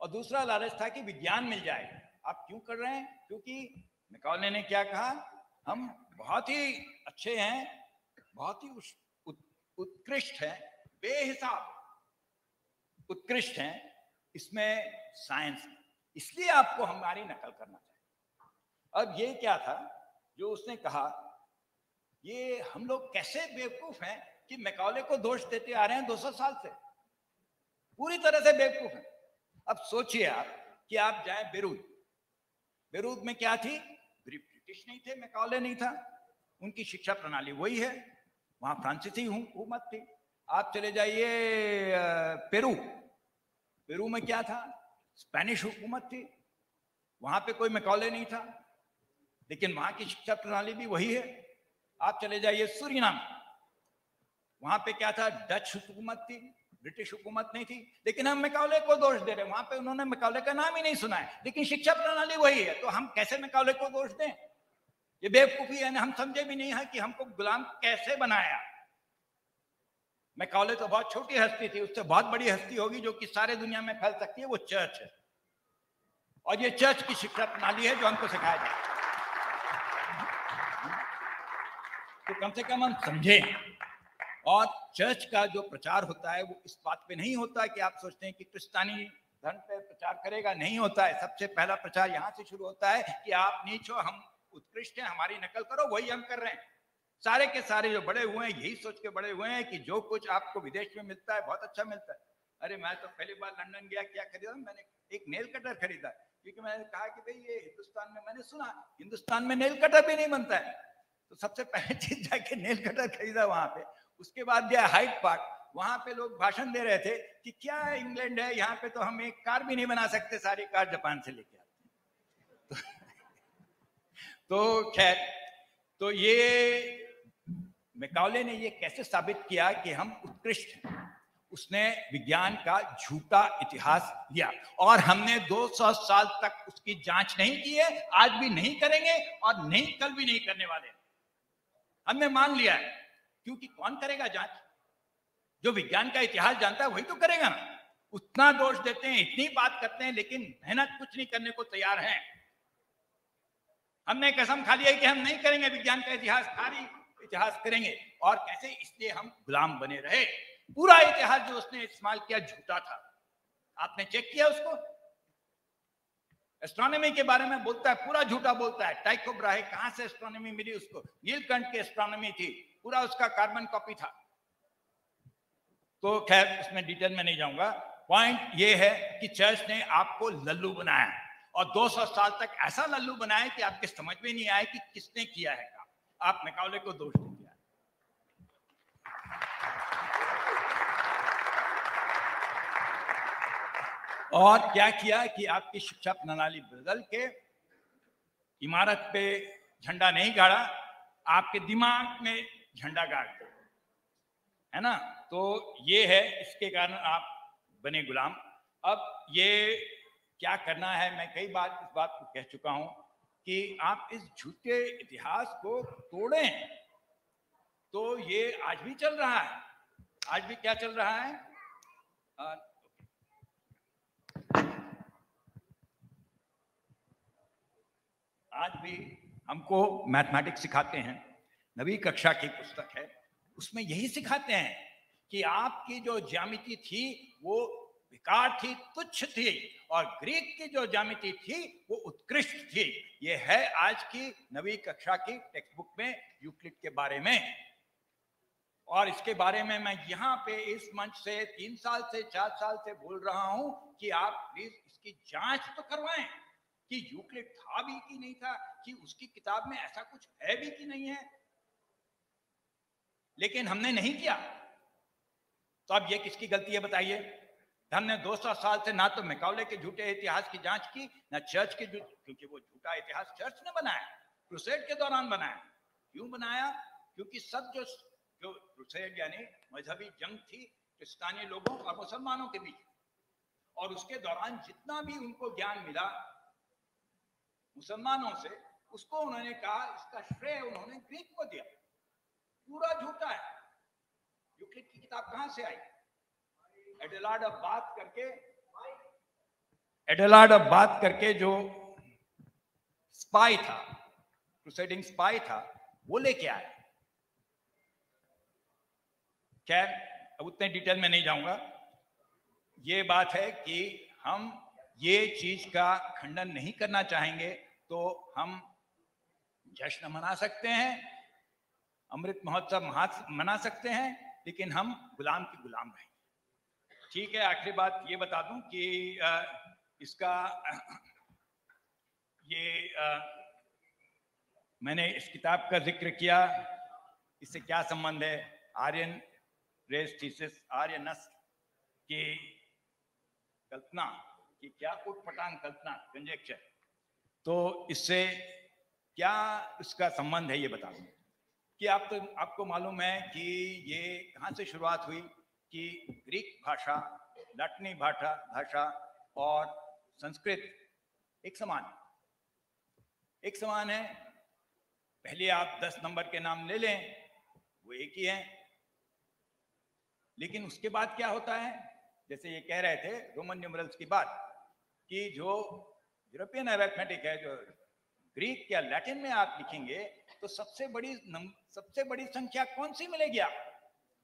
और दूसरा लालच था कि विज्ञान मिल जाएगा। आप क्यों कर रहे हैं? क्योंकि मैकॉले ने क्या कहा? हम बहुत ही अच्छे हैं, बहुत ही उत्कृष्ट हैं, बेहिसाब उत्कृष्ट हैं, इसमें साइंस इसलिए आपको हमारी नकल करना चाहिए। अब ये क्या था? जो उसने कहा ये हम लोग कैसे बेवकूफ़ हैं कि मैकॉले को दोष देते आ रहे हैं 200 साल से? पूरी तरह से बेवकूफ़ हैं। अब सोचिए आप कि आप जाए बेरूद। बेरूत में क्या थी? ब्रिटिश नहीं थे मैकॉले नहीं था। उनकी शिक्षा प्रणाली वही है। वहाँ फ्रांसीसी हुकूमत थी। आप चले जाइए पेरू। पेरू में क्या था? स्पेनिश हुकूमत थी। वहाँ पे कोई मैकॉले नहीं था। लेकिन वहाँ की शिक्षा प्रणाली भी वही है। आप चले जाइए सूरीनाम। वहाँ पे क्या था? डच हुकूमत थी, ब्रिटिश हुकूमत नहीं थी। लेकिन हम मैकाले को दोष दे रहे वहाँ पे उन्होंने मैकाले का नाम ही नहीं सुना है। लेकिन शिक्षा प्रणाली वही है। तो हम कैसे मैकाले को दोष दें? ये बेवकूफ़ी है हम समझे भी नहीं है कि हमको गुलाम कैसे बनाया। मैकाले तो बहुत छोटी हस्ती थी। उससे बहुत बड़ी हस्ती होगी जो कि सारे दुनिया में फैल सकती है। वो चर्च है। और ये चर्च की शिक्षा प्रणाली है जो हमको सिखाया जाए तो कम से कम हम समझें। और चर्च का जो प्रचार होता है, वो इस बात पे नहीं होता कि आप सोचते हैं कि क्रिस्तानी धर्म पे प्रचार करेगा। नहीं होता है। सबसे पहला प्रचार यहाँ से शुरू होता है कि आप नीच हो हम उत्कृष्ट हैं, हमारी नकल करो, वही हम कर रहे हैं। सारे के सारे जो बड़े हुए हैं, यही सोच के बड़े हुए हैं कि जो कुछ आपको विदेश में मिलता है, बहुत अच्छा मिलता है। अरे, मैं तो पहली बार लंदन गया, क्या खरीदा? मैंने एक नेल कटर खरीदा। क्योंकि मैंने कहा कि भाई, ये हिंदुस्तान में मैंने सुना, हिंदुस्तान में नेल कटर भी नहीं बनता है। तो सबसे पहले चीज़ जाके नेल कटर खरीदा वहाँ पे। उसके बाद गया हाइट पार्क वहाँ पे लोग भाषण दे रहे थे कि क्या इंग्लैंड है? यहाँ पे तो हम एक कार भी नहीं बना सकते, सारी कार जापान से लेके आते तो खैर तो ये मैकाले ने ये कैसे साबित किया कि हम उत्कृष्ट हैं? उसने विज्ञान का झूठा इतिहास लिया और हमने 200 साल तक उसकी जाँच नहीं की है, आज भी नहीं करेंगे और नहीं, कल भी नहीं करने वाले हमने मान लिया है। क्योंकि कौन करेगा जाँच? जो विज्ञान का इतिहास जानता है वही तो करेगा ना। उतना दोष देते हैं, इतनी बात करते हैं, लेकिन मेहनत कुछ नहीं करने को तैयार हैं। हमने कसम खा लिया कि हम नहीं करेंगे विज्ञान का इतिहास खाली इतिहास करेंगे। और कैसे इसलिए हम गुलाम बने रहे? पूरा इतिहास जो उसने इस्तेमाल किया झूठा था। आपने चेक किया उसको? एस्ट्रोनॉमी के बारे में बोलता है, पूरा झूठा बोलता है। टाइको ब्राहे कहाँ से एस्ट्रोनॉमी मिली उसको? नीलकंठ की एस्ट्रोनॉमी थी, पूरा उसका कार्बन कॉपी था। तो खैर उसमें डिटेल में नहीं जाऊँगा। पॉइंट ये है कि चर्च ने आपको लल्लू बनाया। और 200 साल तक ऐसा लल्लू बनाया कि आपके समझ में नहीं आए कि किसने किया है काम। आप मैकाले को दोष नहीं दिया और क्या किया कि आपकी शिक्षा प्रणाली बदल के इमारत पे झंडा नहीं गाड़ा, आपके दिमाग में झंडा गाड़ दिया है ना? तो ये है, इसके कारण आप बने गुलाम। अब ये क्या करना है, मैं कई बार इस बात को कह चुका हूँ कि आप इस झूठे इतिहास को तोड़ें। तो ये आज भी चल रहा है। आज भी क्या चल रहा है आ, आज भी हमको मैथमेटिक्स सिखाते हैं। नवी कक्षा की पुस्तक है। उसमें यही सिखाते हैं कि आपकी जो ज्यामिति थी, वो बेकार थी, तुच्छ थी, और ग्रीक की जो ज्यामिति थी, वो उत्कृष्ट थी। ये है आज की नवी कक्षा की टेक्स्ट बुक में, यूक्लिड के बारे में। और इसके बारे में मैं यहाँ पे इस मंच से, तीन साल से, चार साल से बोल रहा हूँ कि आप प्लीज़ इसकी जाँच तो करवाएँ। कि यूक्लिड था भी कि नहीं था, कि उसकी किताब में ऐसा कुछ है भी कि नहीं है? लेकिन हमने नहीं किया। तो अब ये किसकी गलती है बताइए? हमने 200 साल से ना तो मैकाउले के झूठे इतिहास की जाँच की, ना चर्च के क्योंकि वो झूठा इतिहास चर्च ने बनाया, क्रुसेड के दौरान बनाया। क्यों बनाया? क्योंकि सब जो जो क्रुसेड यानी मजहबी जंग थी क्रिस्तानी लोगों और मुसलमानों के बीच। और उसके दौरान जितना भी उनको ज्ञान मिला मुसलमानों से, उसको उन्होंने कहा, इसका श्रेय उन्होंने ग्रीक को दिया। पूरा झूठा है। यूक्लिड की किताब कहाँ से आई? एडेलाड अब बात करके एडेलाड अब बात करके जो स्पाई था क्रूसेडिंग स्पाई था, वो लेके आया खैर, अब उतने डिटेल में नहीं जाऊँगा। ये बात है कि हम ये चीज़ का खंडन नहीं करना चाहेंगे। तो हम जश्न मना सकते हैं, अमृत महोत्सव मना सकते हैं, लेकिन हम गुलाम की गुलाम रहेंगे ठीक है, आखिरी बात ये बता दूँ कि इसका, ये मैंने इस किताब का ज़िक्र किया, इससे क्या संबंध है? आर्यन रेस थीसिस, आर्य नस्ल की कल्पना, कि क्या उठपटांग कल्पना, कंजेक्चर। तो इससे क्या इसका संबंध है ये बता दूँ? कि आप तो आपको मालूम है कि ये कहाँ से शुरुआत हुई कि ग्रीक भाषा, लटनी भाषा भाषा और संस्कृत एक समान एक समान है। पहले आप दस नंबर के नाम ले लें, वो एक ही है। लेकिन उसके बाद क्या होता है? जैसे ये कह रहे थे रोमन न्यूमरल्स की बात कि जो यूरोपियन अरेथमेटिक है, जो ग्रीक या लैटिन में आप लिखेंगे तो सबसे बड़ी सबसे बड़ी संख्या कौन सी मिलेगी आप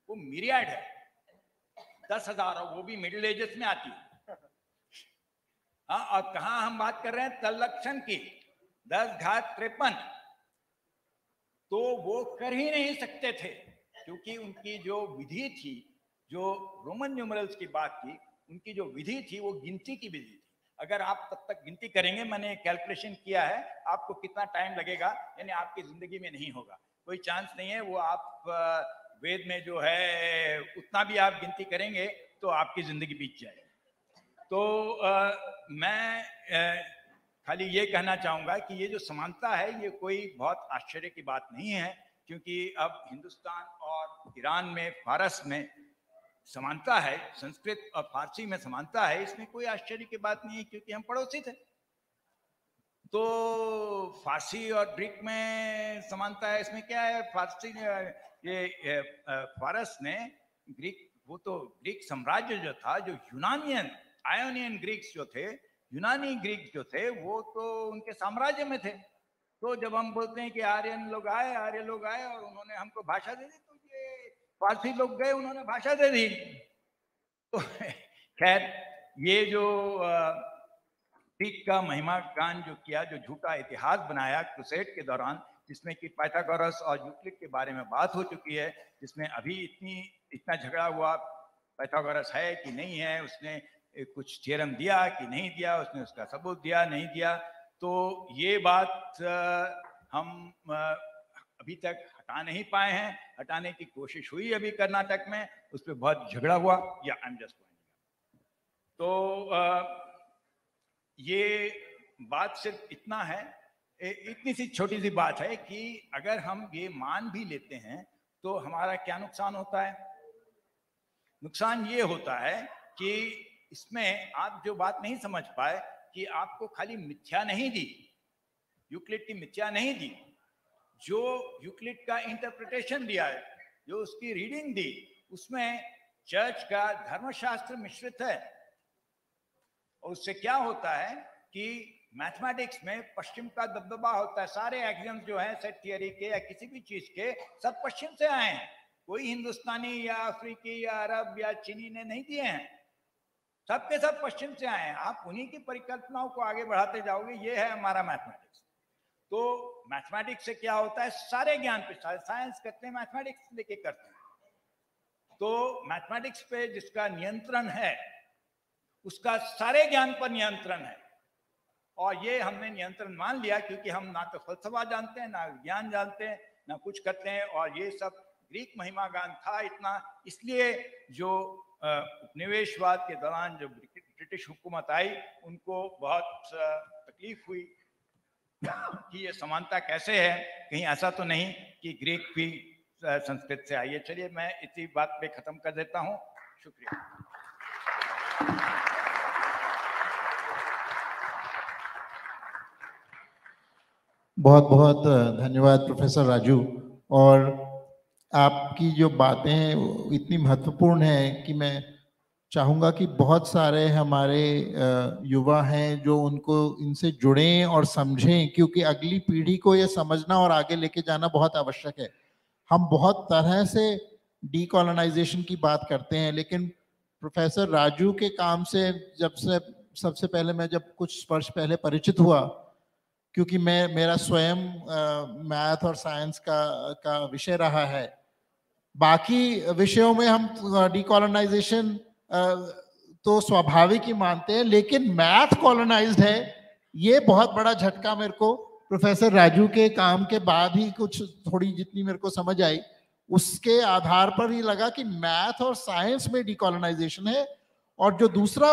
वो मीरियाड है। दस हज़ार वो भी मिडिल एजेस में आती है। हाँ और कहा हम बात कर रहे हैं? तलक्षण की। दस घात त्रेपन। तो वो कर ही नहीं सकते थे, क्योंकि उनकी जो विधि थी, जो रोमन न्यूमरल्स की बात की, उनकी जो विधि थी, वो गिनती की विधि थी। अगर आप तब तक गिनती करेंगे मैंने कैलकुलेशन किया है आपको कितना टाइम लगेगा यानी आपकी ज़िंदगी में नहीं होगा। कोई चांस नहीं है वो आप वेद में जो है उतना भी आप गिनती करेंगे तो आपकी ज़िंदगी बीत जाएगी। तो आ, मैं आ, खाली ये कहना चाहूँगा कि ये जो समानता है ये कोई बहुत आश्चर्य की बात नहीं है क्योंकि अब हिंदुस्तान और ईरान में फारस में समानता है, संस्कृत और फारसी में समानता है, इसमें कोई आश्चर्य की बात नहीं है क्योंकि हम पड़ोसी थे। तो फारसी और ग्रीक में समानता है, इसमें क्या है? फारसी ने, ये फारस ने ग्रीक, वो तो ग्रीक साम्राज्य जो था, जो यूनानियन, आयोनियन ग्रीक्स जो थे, यूनानी ग्रीक जो थे, वो तो उनके साम्राज्य में थे। तो जब हम बोलते हैं कि आर्यन लोग आए, आर्य लोग आए और उन्होंने हमको भाषा दे दी तो फारसी लोग गए, उन्होंने भाषा दे दी। तो खैर, ये जो ग्रीक का महिमा गान जो किया, जो झूठा इतिहास बनाया क्रुसेड के दौरान, जिसमें कि पाइथागोरस और यूक्लिड के बारे में बात हो चुकी है, जिसमें अभी इतनी, इतना झगड़ा हुआ, पाइथागोरस है कि नहीं है, उसने कुछ थ्योरम दिया कि नहीं दिया, उसने उसका सबूत दिया, नहीं दिया। तो ये बात हम अभी तक हटा नहीं पाए हैं हटाने की कोशिश हुई अभी कर्नाटक में उस पर बहुत झगड़ा हुआ या आई एम जस्ट तो आ, ये बात सिर्फ़ इतना है इतनी सी छोटी सी बात है कि अगर हम ये मान भी लेते हैं तो हमारा क्या नुकसान होता है? नुकसान ये होता है कि इसमें आप जो बात नहीं समझ पाए कि आपको खाली मिथ्या नहीं दी यूक्लिड की मिथ्या नहीं दी जो यूक्लिड का इंटरप्रिटेशन दिया है, जो उसकी रीडिंग दी, उसमें चर्च का धर्मशास्त्र मिश्रित है। और उससे क्या होता है कि मैथमेटिक्स में पश्चिम का दबदबा होता है। सारे एग्ज़ाम जो है सेट थियरी के या किसी भी चीज़ के, सब पश्चिम से आए हैं। कोई हिंदुस्तानी या अफ्रीकी या अरब या चीनी ने नहीं दिए हैं। सबके सब पश्चिम से आए हैं। आप उन्हीं की परिकल्पनाओं को आगे बढ़ाते जाओगे, ये है हमारा मैथमेटिक्स तो मैथमेटिक्स से क्या होता है? सारे ज्ञान पे साइंस करते हैं, मैथमेटिक्स लेके करते हैं। तो मैथमेटिक्स पे जिसका नियंत्रण है, उसका सारे ज्ञान पर नियंत्रण है। और ये हमने नियंत्रण मान लिया क्योंकि हम ना तो फलसफा जानते हैं, ना विज्ञान जानते हैं, ना कुछ करते हैं। और ये सब ग्रीक महिमा गान था इतना। इसलिए जो उपनिवेशवाद के दौरान जो ब्रिटिश हुकूमत आई, उनको बहुत तकलीफ़ हुई। कि ये समानता कैसे है? कहीं ऐसा तो नहीं कि ग्रीक भी संस्कृत से आई है चलिए, मैं इसी बात पे खत्म कर देता हूँ। शुक्रिया। बहुत बहुत धन्यवाद प्रोफेसर राजू। और आपकी जो बातें इतनी महत्वपूर्ण है कि मैं चाहूँगा कि बहुत सारे हमारे युवा हैं जो उनको इनसे जुड़ें और समझें, क्योंकि अगली पीढ़ी को ये समझना और आगे लेके जाना बहुत आवश्यक है। हम बहुत तरह से डीकोलोनाइजेशन की बात करते हैं, लेकिन प्रोफेसर राजू के काम से जब से, सबसे पहले मैं जब कुछ वर्ष पहले परिचित हुआ, क्योंकि मैं, मेरा स्वयं मैथ और साइंस का का विषय रहा है। बाकी विषयों में हम डिकॉलोनाइजेशन तो स्वाभाविक ही मानते हैं, लेकिन मैथ कॉलोनाइज्ड है। ये बहुत बड़ा झटका मेरे को प्रोफेसर राजू के काम के बाद ही कुछ थोड़ी जितनी मेरे को समझ आई, उसके आधार पर ही लगा कि मैथ और साइंस में डिकॉलोनाइजेशन है। और जो दूसरा,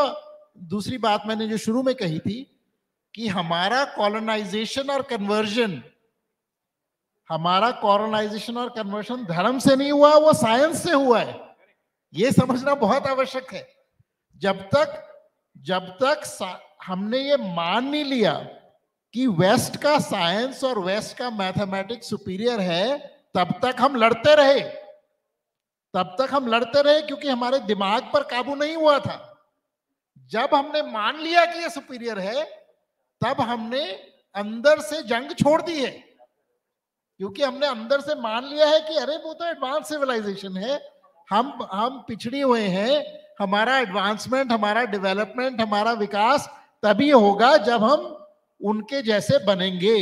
दूसरी बात मैंने जो शुरू में कही थी कि हमारा कॉलोनाइजेशन और कन्वर्जन हमारा कॉलोनाइजेशन और कन्वर्जन धर्म से नहीं हुआ, वो साइंस से हुआ है। ये समझना बहुत आवश्यक है। जब तक जब तक हमने ये मान नहीं लिया कि वेस्ट का साइंस और वेस्ट का मैथमेटिक्स सुपीरियर है, तब तक हम लड़ते रहे। तब तक हम लड़ते रहे क्योंकि हमारे दिमाग पर काबू नहीं हुआ था। जब हमने मान लिया कि ये सुपीरियर है, तब हमने अंदर से जंग छोड़ दी है। क्योंकि हमने अंदर से मान लिया है कि अरे, वो तो एडवांस सिविलाइजेशन है हम हम पिछड़े हुए हैं, हमारा एडवांसमेंट हमारा डेवलपमेंट हमारा विकास तभी होगा जब हम उनके जैसे बनेंगे।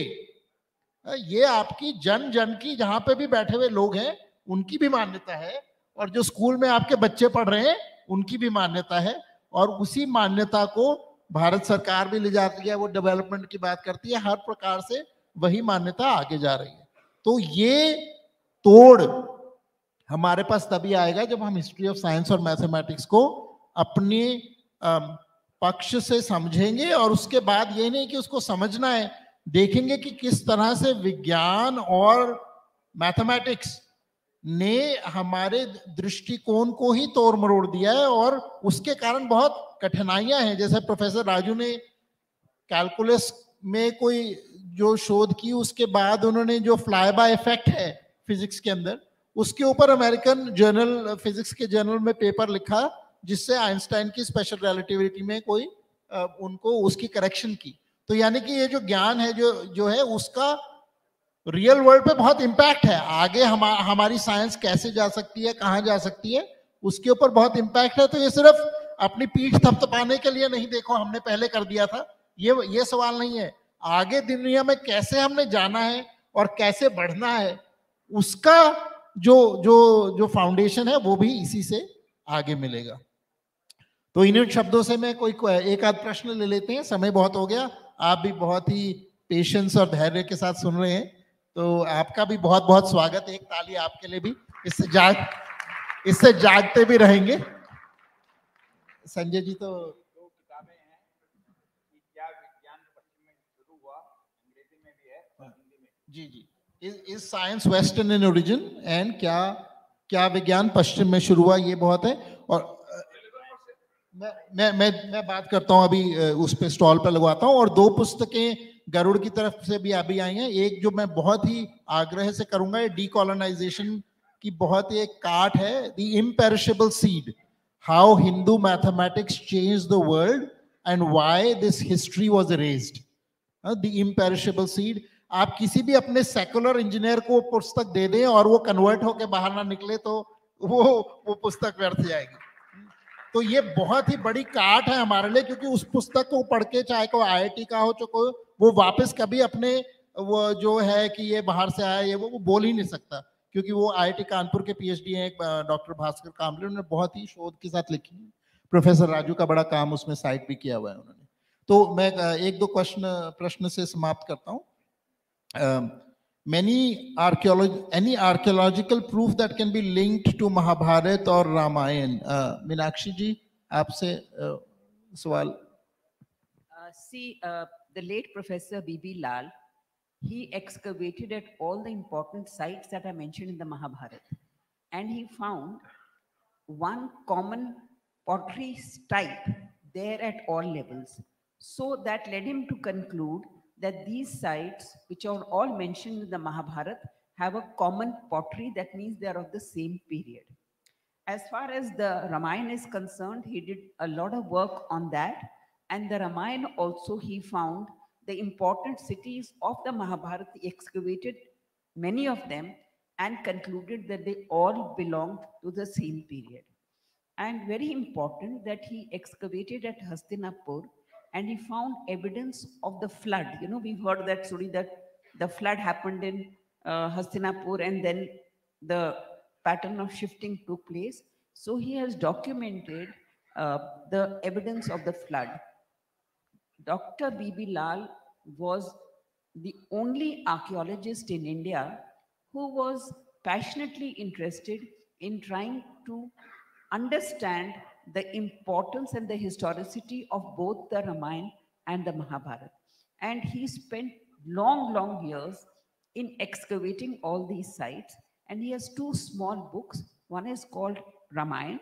ये आपकी जन जन की जहाँ पे भी बैठे हुए लोग हैं, उनकी भी मान्यता है और जो स्कूल में आपके बच्चे पढ़ रहे हैं, उनकी भी मान्यता है और उसी मान्यता को भारत सरकार भी ले जाती है, वो डेवलपमेंट की बात करती है, हर प्रकार से वही मान्यता आगे जा रही है। तो ये तोड़ हमारे पास तभी आएगा जब हम हिस्ट्री ऑफ़ साइंस और मैथमेटिक्स को अपने पक्ष से समझेंगे और उसके बाद ये नहीं कि उसको समझना है, देखेंगे कि किस तरह से विज्ञान और मैथमेटिक्स ने हमारे दृष्टिकोण को ही तोड़ मरोड़ दिया है और उसके कारण बहुत कठिनाइयाँ हैं। जैसे प्रोफेसर राजू ने कैलकुलस में कोई जो शोध की, उसके बाद उन्होंने जो फ्लाई बाय इफ़ेक्ट है फिजिक्स के अंदर उसके ऊपर अमेरिकन जर्नल, फिजिक्स के जर्नल में पेपर लिखा, जिससे आइंस्टाइन की स्पेशल रिलेटिविटी में कोई उनको उसकी करेक्शन की। तो यानी कि ये जो ज्ञान है, जो जो है, उसका रियल वर्ल्ड पे बहुत इम्पैक्ट है। आगे हम, हमारी साइंस कैसे जा सकती है, कहाँ जा सकती है, उसके ऊपर बहुत इम्पैक्ट है। तो ये सिर्फ़ अपनी पीठ थपथपाने के लिए नहीं देखो, हमने पहले कर दिया था। ये ये सवाल नहीं है। आगे दुनिया में कैसे हमने जाना है और कैसे बढ़ना है, उसका जो जो जो फाउंडेशन है वो भी इसी से आगे मिलेगा। तो इन शब्दों से मैं कोई एक आध प्रश्न ले लेते हैं। समय बहुत हो गया। आप भी बहुत ही पेशेंस और धैर्य के साथ सुन रहे हैं। तो आपका भी बहुत बहुत स्वागत है। एक ताली आपके लिए भी। इससे जाग इससे जागते भी रहेंगे। संजय जी तो हैं। जी जी। Is science western in origin and क्या क्या विज्ञान पश्चिम में शुरू हुआ ये बहुत है और मैं मैं मैं बात करता हूँ अभी उस पे स्टॉल पे लगवाता हूँ और दो पुस्तकें गरुड़ की तरफ़ से भी अभी आई हैं। एक जो मैं बहुत ही आग्रह से करूँगा, ये डीकोलोनाइजेशन की बहुत ही एक काट है the imperishable seed how Hindu mathematics change the world and why this history was erased. The imperishable seed आप किसी भी अपने सेकुलर इंजीनियर को पुस्तक दे दें और वो कन्वर्ट होके बाहर ना निकले तो वो वो पुस्तक व्यर्थ जाएगी। तो ये बहुत ही बड़ी काट है हमारे लिए क्योंकि उस पुस्तक को पढ़ के चाहे को आईआईटी का हो चाहे कोई वो वापस कभी अपने वो जो है कि ये बाहर से आया ये वो, वो बोल ही नहीं सकता। क्योंकि वो आईआईटी कानपुर के पीएचडी हैं डॉक्टर भास्कर कामले उन्होंने बहुत ही शोध के साथ लिखी है। प्रोफेसर राजू का बड़ा काम उसमें साइट भी किया हुआ है उन्होंने। तो मैं एक दो क्वेश्चन प्रश्न से समाप्त करता हूँ। um, many archaeolog any archaeological proof that can be linked to Mahabharat or Ramayan. Uh, Minakshi ji, aapse uh, sawal. Uh, see, uh, the late Professor B.B. Lal, he excavated at all the important sites that are mentioned in the Mahabharat, And he found one common pottery type there at all levels. So that led him to conclude that these sites, which are all mentioned in the Mahabharata, have a common pottery. That means they are of the same period. As far as the Ramayana is concerned, he did a lot of work on that. And the Ramayana also, he found the important cities of the Mahabharata, excavated many of them and concluded that they all belonged to the same period. And very important that he excavated at Hastinapur and he found evidence of the flood. You know, we've heard that story that the flood happened in uh, Hastinapur and then the pattern of shifting took place. So he has documented uh, the evidence of the flood. Dr. B.B. Lal was the only archaeologist in India who was passionately interested in trying to understand the importance and the historicity of both the Ramayana and the Mahabharata. And he spent long, long years in excavating all these sites. And he has two small books. One is called Ramayana,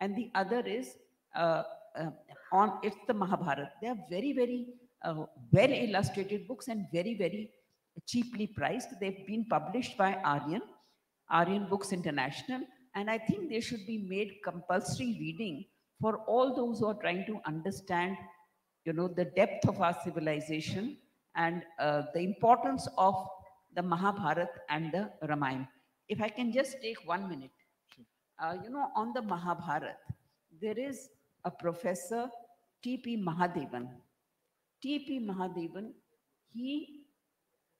and the other is uh, uh, on it's the Mahabharata. They are very, very uh, well illustrated books and very, very cheaply priced. They've been published by Aryan, Aryan Books International, and I think they should be made compulsory reading for all those who are trying to understand, you know, the depth of our civilization and uh, the importance of the Mahabharata and the Ramayana. If I can just take one minute. Uh, you know, on the Mahabharata, there is a professor, T.P. Mahadevan. T.P. Mahadevan, he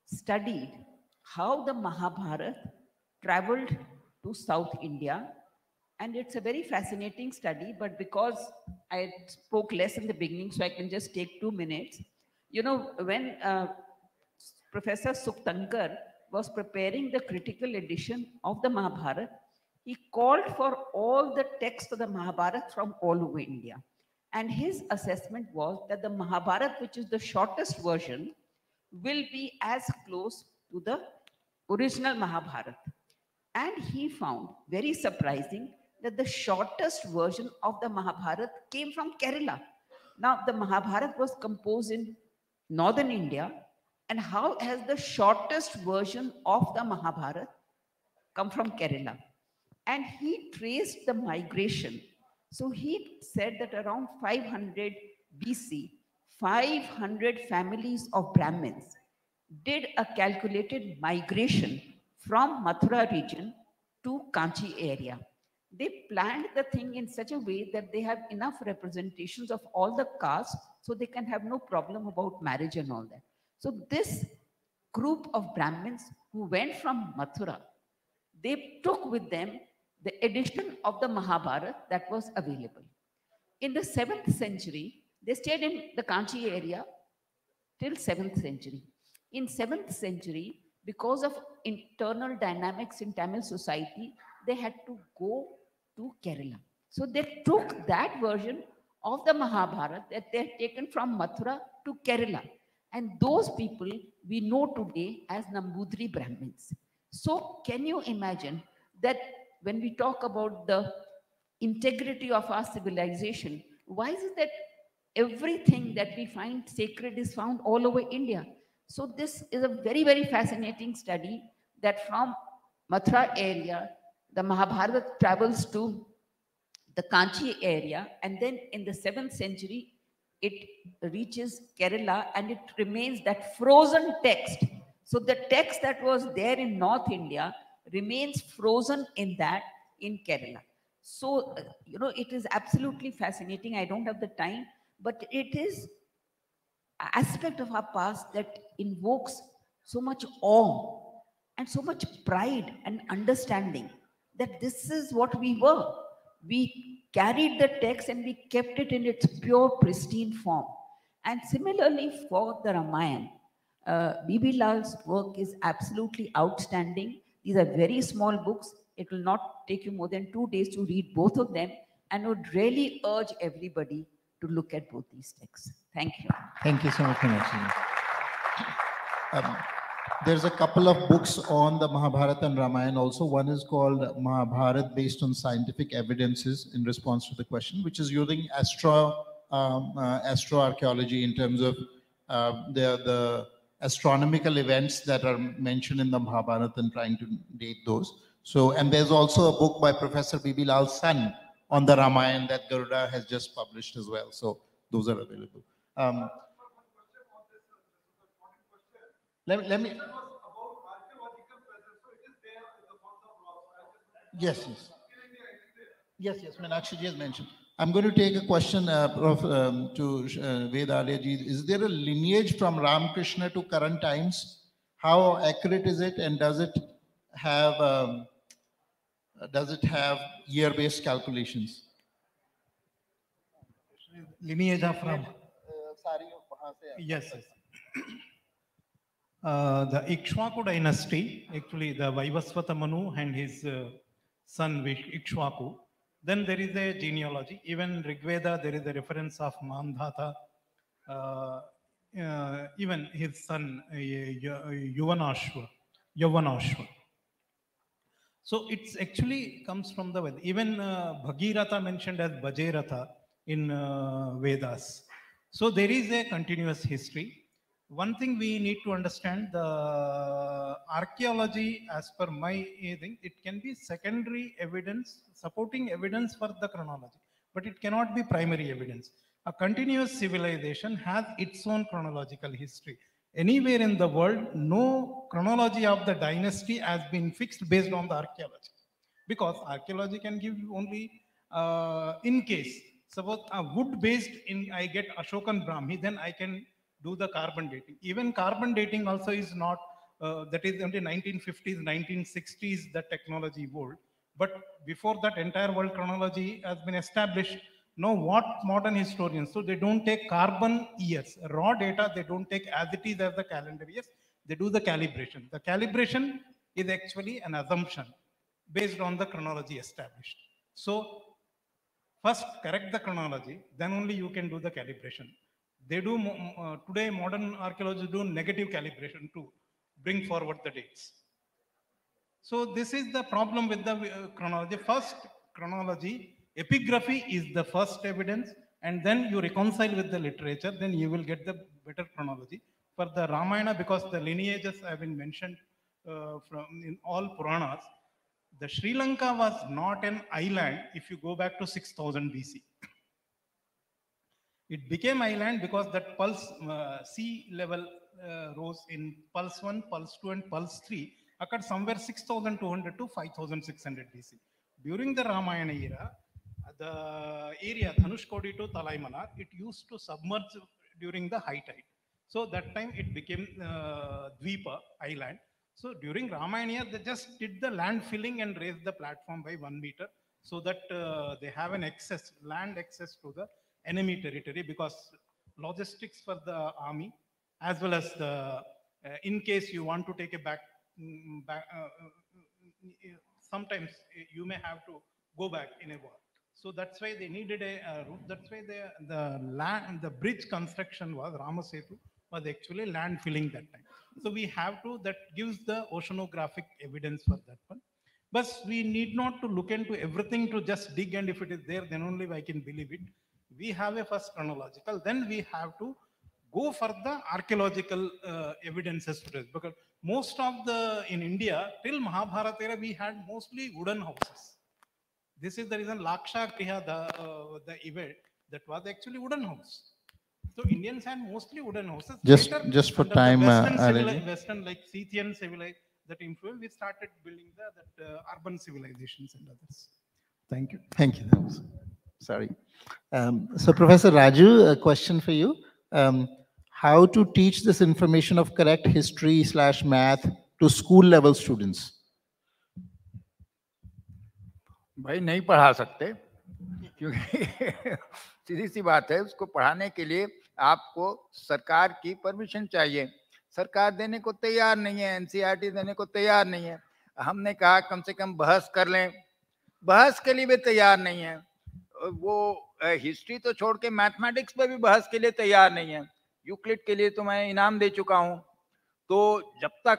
studied how the Mahabharata traveled to South India. And it's a very fascinating study, but because I spoke less in the beginning, so I can just take two minutes. You know, when uh, Professor Suktankar was preparing the critical edition of the Mahabharata, he called for all the texts of the Mahabharata from all over India. And his assessment was that the Mahabharata, which is the shortest version, will be as close to the original Mahabharata. And he found, very surprising, that the shortest version of the Mahabharata came from Kerala. Now, the Mahabharata was composed in northern India. And how has the shortest version of the Mahabharata come from Kerala? And he traced the migration. So he said that around 500 BC, 500 families of Brahmins did a calculated migration from Mathura region to Kanchi area. They planned the thing in such a way that they have enough representations of all the castes so they can have no problem about marriage and all that. So this group of Brahmins who went from Mathura, they took with them the edition of the Mahabharata that was available. in the seventh century, they stayed in the Kanchi area till seventh century. In seventh century, because of internal dynamics in Tamil society, they had to go to Kerala. So they took that version of the Mahabharata that they had taken from Mathura to Kerala. And those people we know today as Nambudri Brahmins. So can you imagine that when we talk about the integrity of our civilization, why is it that everything that we find sacred is found all over India? So this is a very, very fascinating study that from Mathura area, the Mahabharata travels to the Kanchi area, and then in the seventh century, it reaches Kerala and it remains that frozen text. So the text that was there in North India remains frozen in that in Kerala. So, uh, you know, it is absolutely fascinating. I don't have the time, but it is aspect of our past that invokes so much awe and so much pride and understanding that this is what we were. We carried the text and we kept it in its pure, pristine form. And similarly for the Ramayana, uh, B.B. Lal's work is absolutely outstanding. These are very small books. It will not take you more than two days to read both of them and would really urge everybody to look at both these texts. Thank you. Thank you so much, Meenakshi. Um, there's a couple of books on the Mahabharata and Ramayana also. One is called Mahabharata based on scientific evidences in response to the question, which is using astro um, uh, astroarchaeology in terms of uh, the the astronomical events that are mentioned in the Mahabharata and trying to date those. So, and there's also a book by Professor Bibi Lal's son on the Ramayana that Garuda has just published as well. So those are available. Um, let, let me. Yes, yes. Yes, yes, Meenakshi has mentioned. I'm going to take a question uh, Prof, um, to uh, ji. Is there a lineage from Ramakrishna to current times? How accurate is it, and does it have um, does it have year-based calculations? lineage are from yes, yes. Uh, the Ikshvaku dynasty, actually the Vaivasvata Manu and his uh, son Vish- Ikshvaku. Then there is a genealogy. Even Rigveda, there is a reference of Mandhata. Uh, uh, even his son uh, Yu- Yuvanashva, Yavanashva. So it's actually comes from the Ved. Even uh, Bhagirath mentioned as Bajeratha in uh, Vedas. So there is a continuous history. One thing we need to understand the archaeology, as per my thing, it can be secondary evidence, supporting evidence for the chronology, but it cannot be primary evidence. A continuous civilization has its own chronological history. Anywhere in the world, no chronology of the dynasty has been fixed based on the archaeology. Because archaeology can give you only uh, in case suppose a wood based in I get Ashokan Brahmi, then I can do the carbon dating. Even carbon dating also is not uh, that is only 1950s, 1960s the technology evolved. But before that entire world chronology has been established. Now what modern historians, so they don't take carbon years, raw data, they don't take as it is as the calendar years, they do the calibration. The calibration is actually an assumption based on the chronology established. So first correct the chronology, then only you can do the calibration. They do, uh, today modern archaeologists do negative calibration to bring forward the dates. So this is the problem with the uh, chronology. First chronology, epigraphy is the first evidence and then you reconcile with the literature, then you will get the better chronology. For the Ramayana, because the lineages have been mentioned uh, from in all Puranas, the Sri Lanka was not an island if you go back to 6000 BC. It became island because that pulse uh, sea level uh, rose in pulse 1, pulse 2 and pulse 3 occurred somewhere 6200 to 5600 BC. During the Ramayana era, the area Dhanushkodi to Talaimanar, it used to submerge during the high tide. So that time it became uh, Dvipa island. So during Ramayana, they just did the land filling and raised the platform by one meter. so that uh, they have an access, land access to the enemy territory because logistics for the army as well as the, uh, in case you want to take a back, mm, back uh, uh, sometimes you may have to go back in a war. So that's why they needed a route. That's why the, the land, the bridge construction was Ramasetu was actually land filling that time. So we have to, that gives the oceanographic evidence for that one. But we need not to look into everything to just dig and if it is there, then only I can believe it. We have a first chronological, then we have to go for the archaeological uh, evidences because most of the, in India, till Mahabharata era, we had mostly wooden houses. This is the reason Laksha Kriha, the, uh, the event, that was actually wooden house. So Indians had mostly wooden houses. Just- Later, just for under the time, uh, Western, civili- Western like Scythian civilization, that influence, we started building the that, uh, urban civilizations and others. Thank you. Thank you. Sorry. Um, So Professor Raju, a question for you. Um, How to teach this information of correct history slash math to school level students? भाई नहीं पढ़ा सकते, क्योंकि सीधी सी बात है, उसको पढ़ाने के लिए आपको सरकार की परमिशन चाहिए। सरकार देने को तैयार नहीं है, एनसीईआरटी देने को तैयार नहीं है। हमने कहा कम से कम बहस कर लें। बहस के लिए भी तैयार नहीं है। वो हिस्ट्री तो छोड़ के मैथमेटिक्स पर भी बहस के लिए तैयार नहीं है। यूक्लिड के लिए तो मैं इनाम दे चुका हूँ। तो जब तक,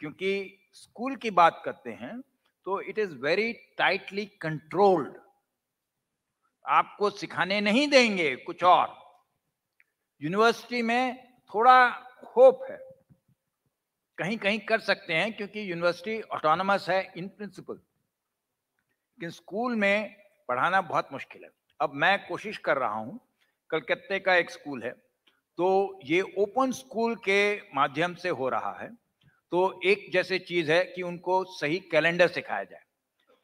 क्योंकि स्कूल की बात करते हैं तो it is very tightly controlled आपको सिखाने नहीं देंगे कुछ और। यूनिवर्सिटी में थोड़ा होप है। कहीं कहीं कर सकते हैं क्योंकि यूनिवर्सिटी ऑटोनमस है इन प्रिंसिपल लेकिन स्कूल में पढ़ाना बहुत मुश्किल है। अब मैं कोशिश कर रहा हूँ, कलकत्ते का एक स्कूल है। तो ये ओपन स्कूल के माध्यम से हो रहा है। तो एक जैसे चीज़ है कि उनको सही कैलेंडर सिखाया जाए।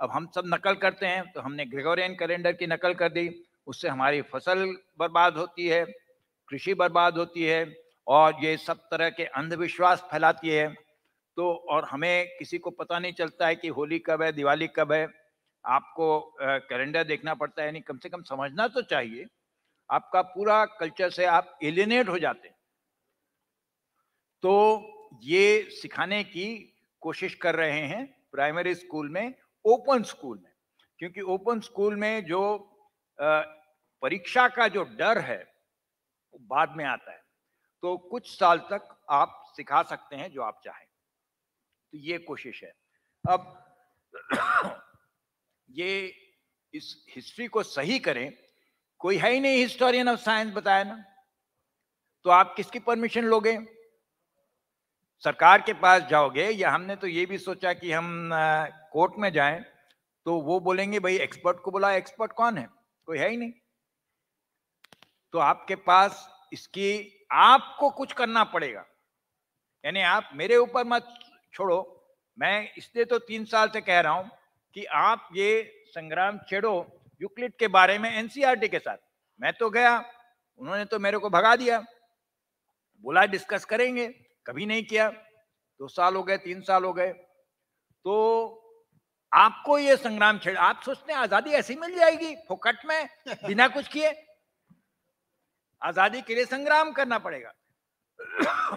अब हम सब नकल करते हैं तो हमने ग्रेगोरियन कैलेंडर की नकल कर दी, उससे हमारी फ़सल बर्बाद होती है, कृषि बर्बाद होती है, और ये सब तरह के अंधविश्वास फैलाती है। तो और हमें किसी को पता नहीं चलता है कि होली कब है, दिवाली कब है। आपको कैलेंडर देखना पड़ता है, यानी कम से कम समझना तो चाहिए। आपका पूरा कल्चर से आप एलिनेट हो जाते हैं। तो ये सिखाने की कोशिश कर रहे हैं प्राइमरी स्कूल में, ओपन स्कूल में। क्योंकि ओपन स्कूल में जो परीक्षा का जो डर है, वो बाद में आता है। तो कुछ साल तक आप सिखा सकते हैं जो आप चाहें। तो ये कोशिश है। अब, ये इस हिस्ट्री को सही करें, कोई है ही नहीं हिस्टोरियन ऑफ़ साइंस, बताया ना। तो आप किसकी परमिशन लोगे? सरकार के पास जाओगे, या हमने तो ये भी सोचा कि हम कोर्ट में जाएँ तो वो बोलेंगे, भाई एक्सपर्ट को बुला एक्सपर्ट कौन है? कोई है ही नहीं। तो आपके पास इसकी, आपको कुछ करना पड़ेगा। यानी आप मेरे ऊपर मत छोड़ो। मैं इसलिए तो तीन साल से कह रहा हूँ कि आप ये संग्राम छेड़ो यूक्लिड के बारे में एनसीआरटी के साथ। मैं तो गया, उन्होंने तो मेरे को भगा दिया। बोला डिस्कस करेंगे। कभी नहीं किया दो साल हो गए तीन साल हो गए। तो आपको ये संग्राम छेड़ आप सोचते हैं आज़ादी ऐसी मिल जाएगी फोकट में बिना कुछ किए? आज़ादी के लिए संग्राम करना पड़ेगा।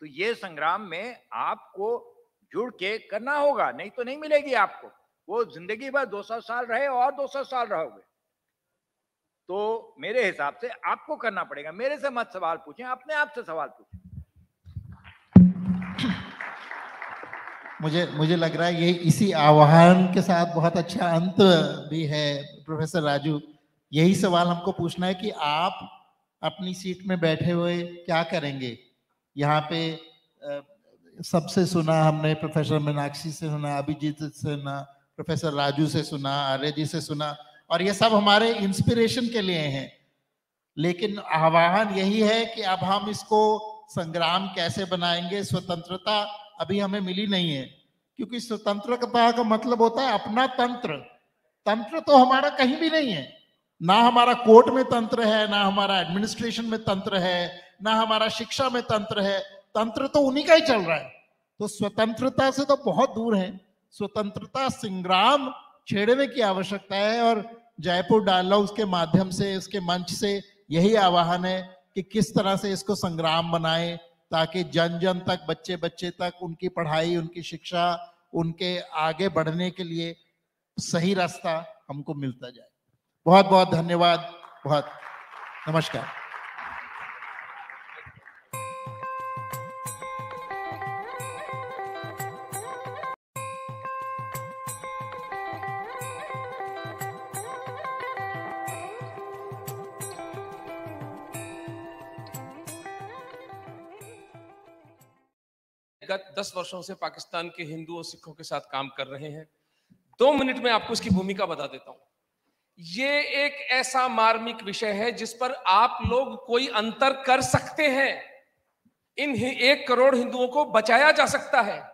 तो ये संग्राम में आपको जुड़ के करना होगा नहीं तो नहीं मिलेगी आपको। वो ज़िंदगी भर 200 साल रहे और 200 साल रहोगे। तो मेरे हिसाब से आपको करना पड़ेगा। मेरे से मत सवाल पूछें अपने आप से सवाल पूछें। मुझे मुझे लग रहा है ये इसी आह्वान के साथ बहुत अच्छा अंत भी है, प्रोफेसर राजू। यही सवाल हमको पूछना है कि आप अपनी सीट में बैठे हुए क्या करेंगे? यहाँ पे सबसे सुना हमने, प्रोफेसर मीनाक्षी से सुना, अभिजीत से सुना, प्रोफेसर राजू से सुना, आर्य जी से सुना, और ये सब हमारे इंस्पिरेशन के लिए हैं। लेकिन आह्वान यही है कि अब हम इसको संग्राम कैसे बनाएँगे, स्वतंत्रता अभी हमें मिली नहीं है। क्योंकि स्वतंत्रता का मतलब होता है अपना तंत्र। तंत्र तो हमारा कहीं भी नहीं है। ना हमारा कोर्ट में तंत्र है, ना हमारा एडमिनिस्ट्रेशन में तंत्र है, ना हमारा शिक्षा में तंत्र है। तंत्र तो उन्हीं का ही चल रहा है। तो स्वतंत्रता से तो बहुत दूर है। स्वतंत्रता संग्राम छेड़ने की आवश्यकता है और जयपुर डायलॉग्स के माध्यम से, उसके मंच से यही आवाहन है कि किस तरह से इसको संग्राम बनाए ताकि जन जन तक बच्चे बच्चे तक, उनकी पढ़ाई, उनकी शिक्षा, उनके आगे बढ़ने के लिए सही रास्ता हमको मिलता जाए। बहुत बहुत धन्यवाद, बहुत नमस्कार। दस वर्षों से पाकिस्तान के हिंदुओं, सिखों के साथ काम कर रहे हैं। दो मिनट में आपको इसकी भूमिका बता देता हूँ। ये एक ऐसा मार्मिक विषय है जिस पर आप लोग कोई अंतर कर सकते हैं। इन एक करोड़ हिंदुओं को बचाया जा सकता है।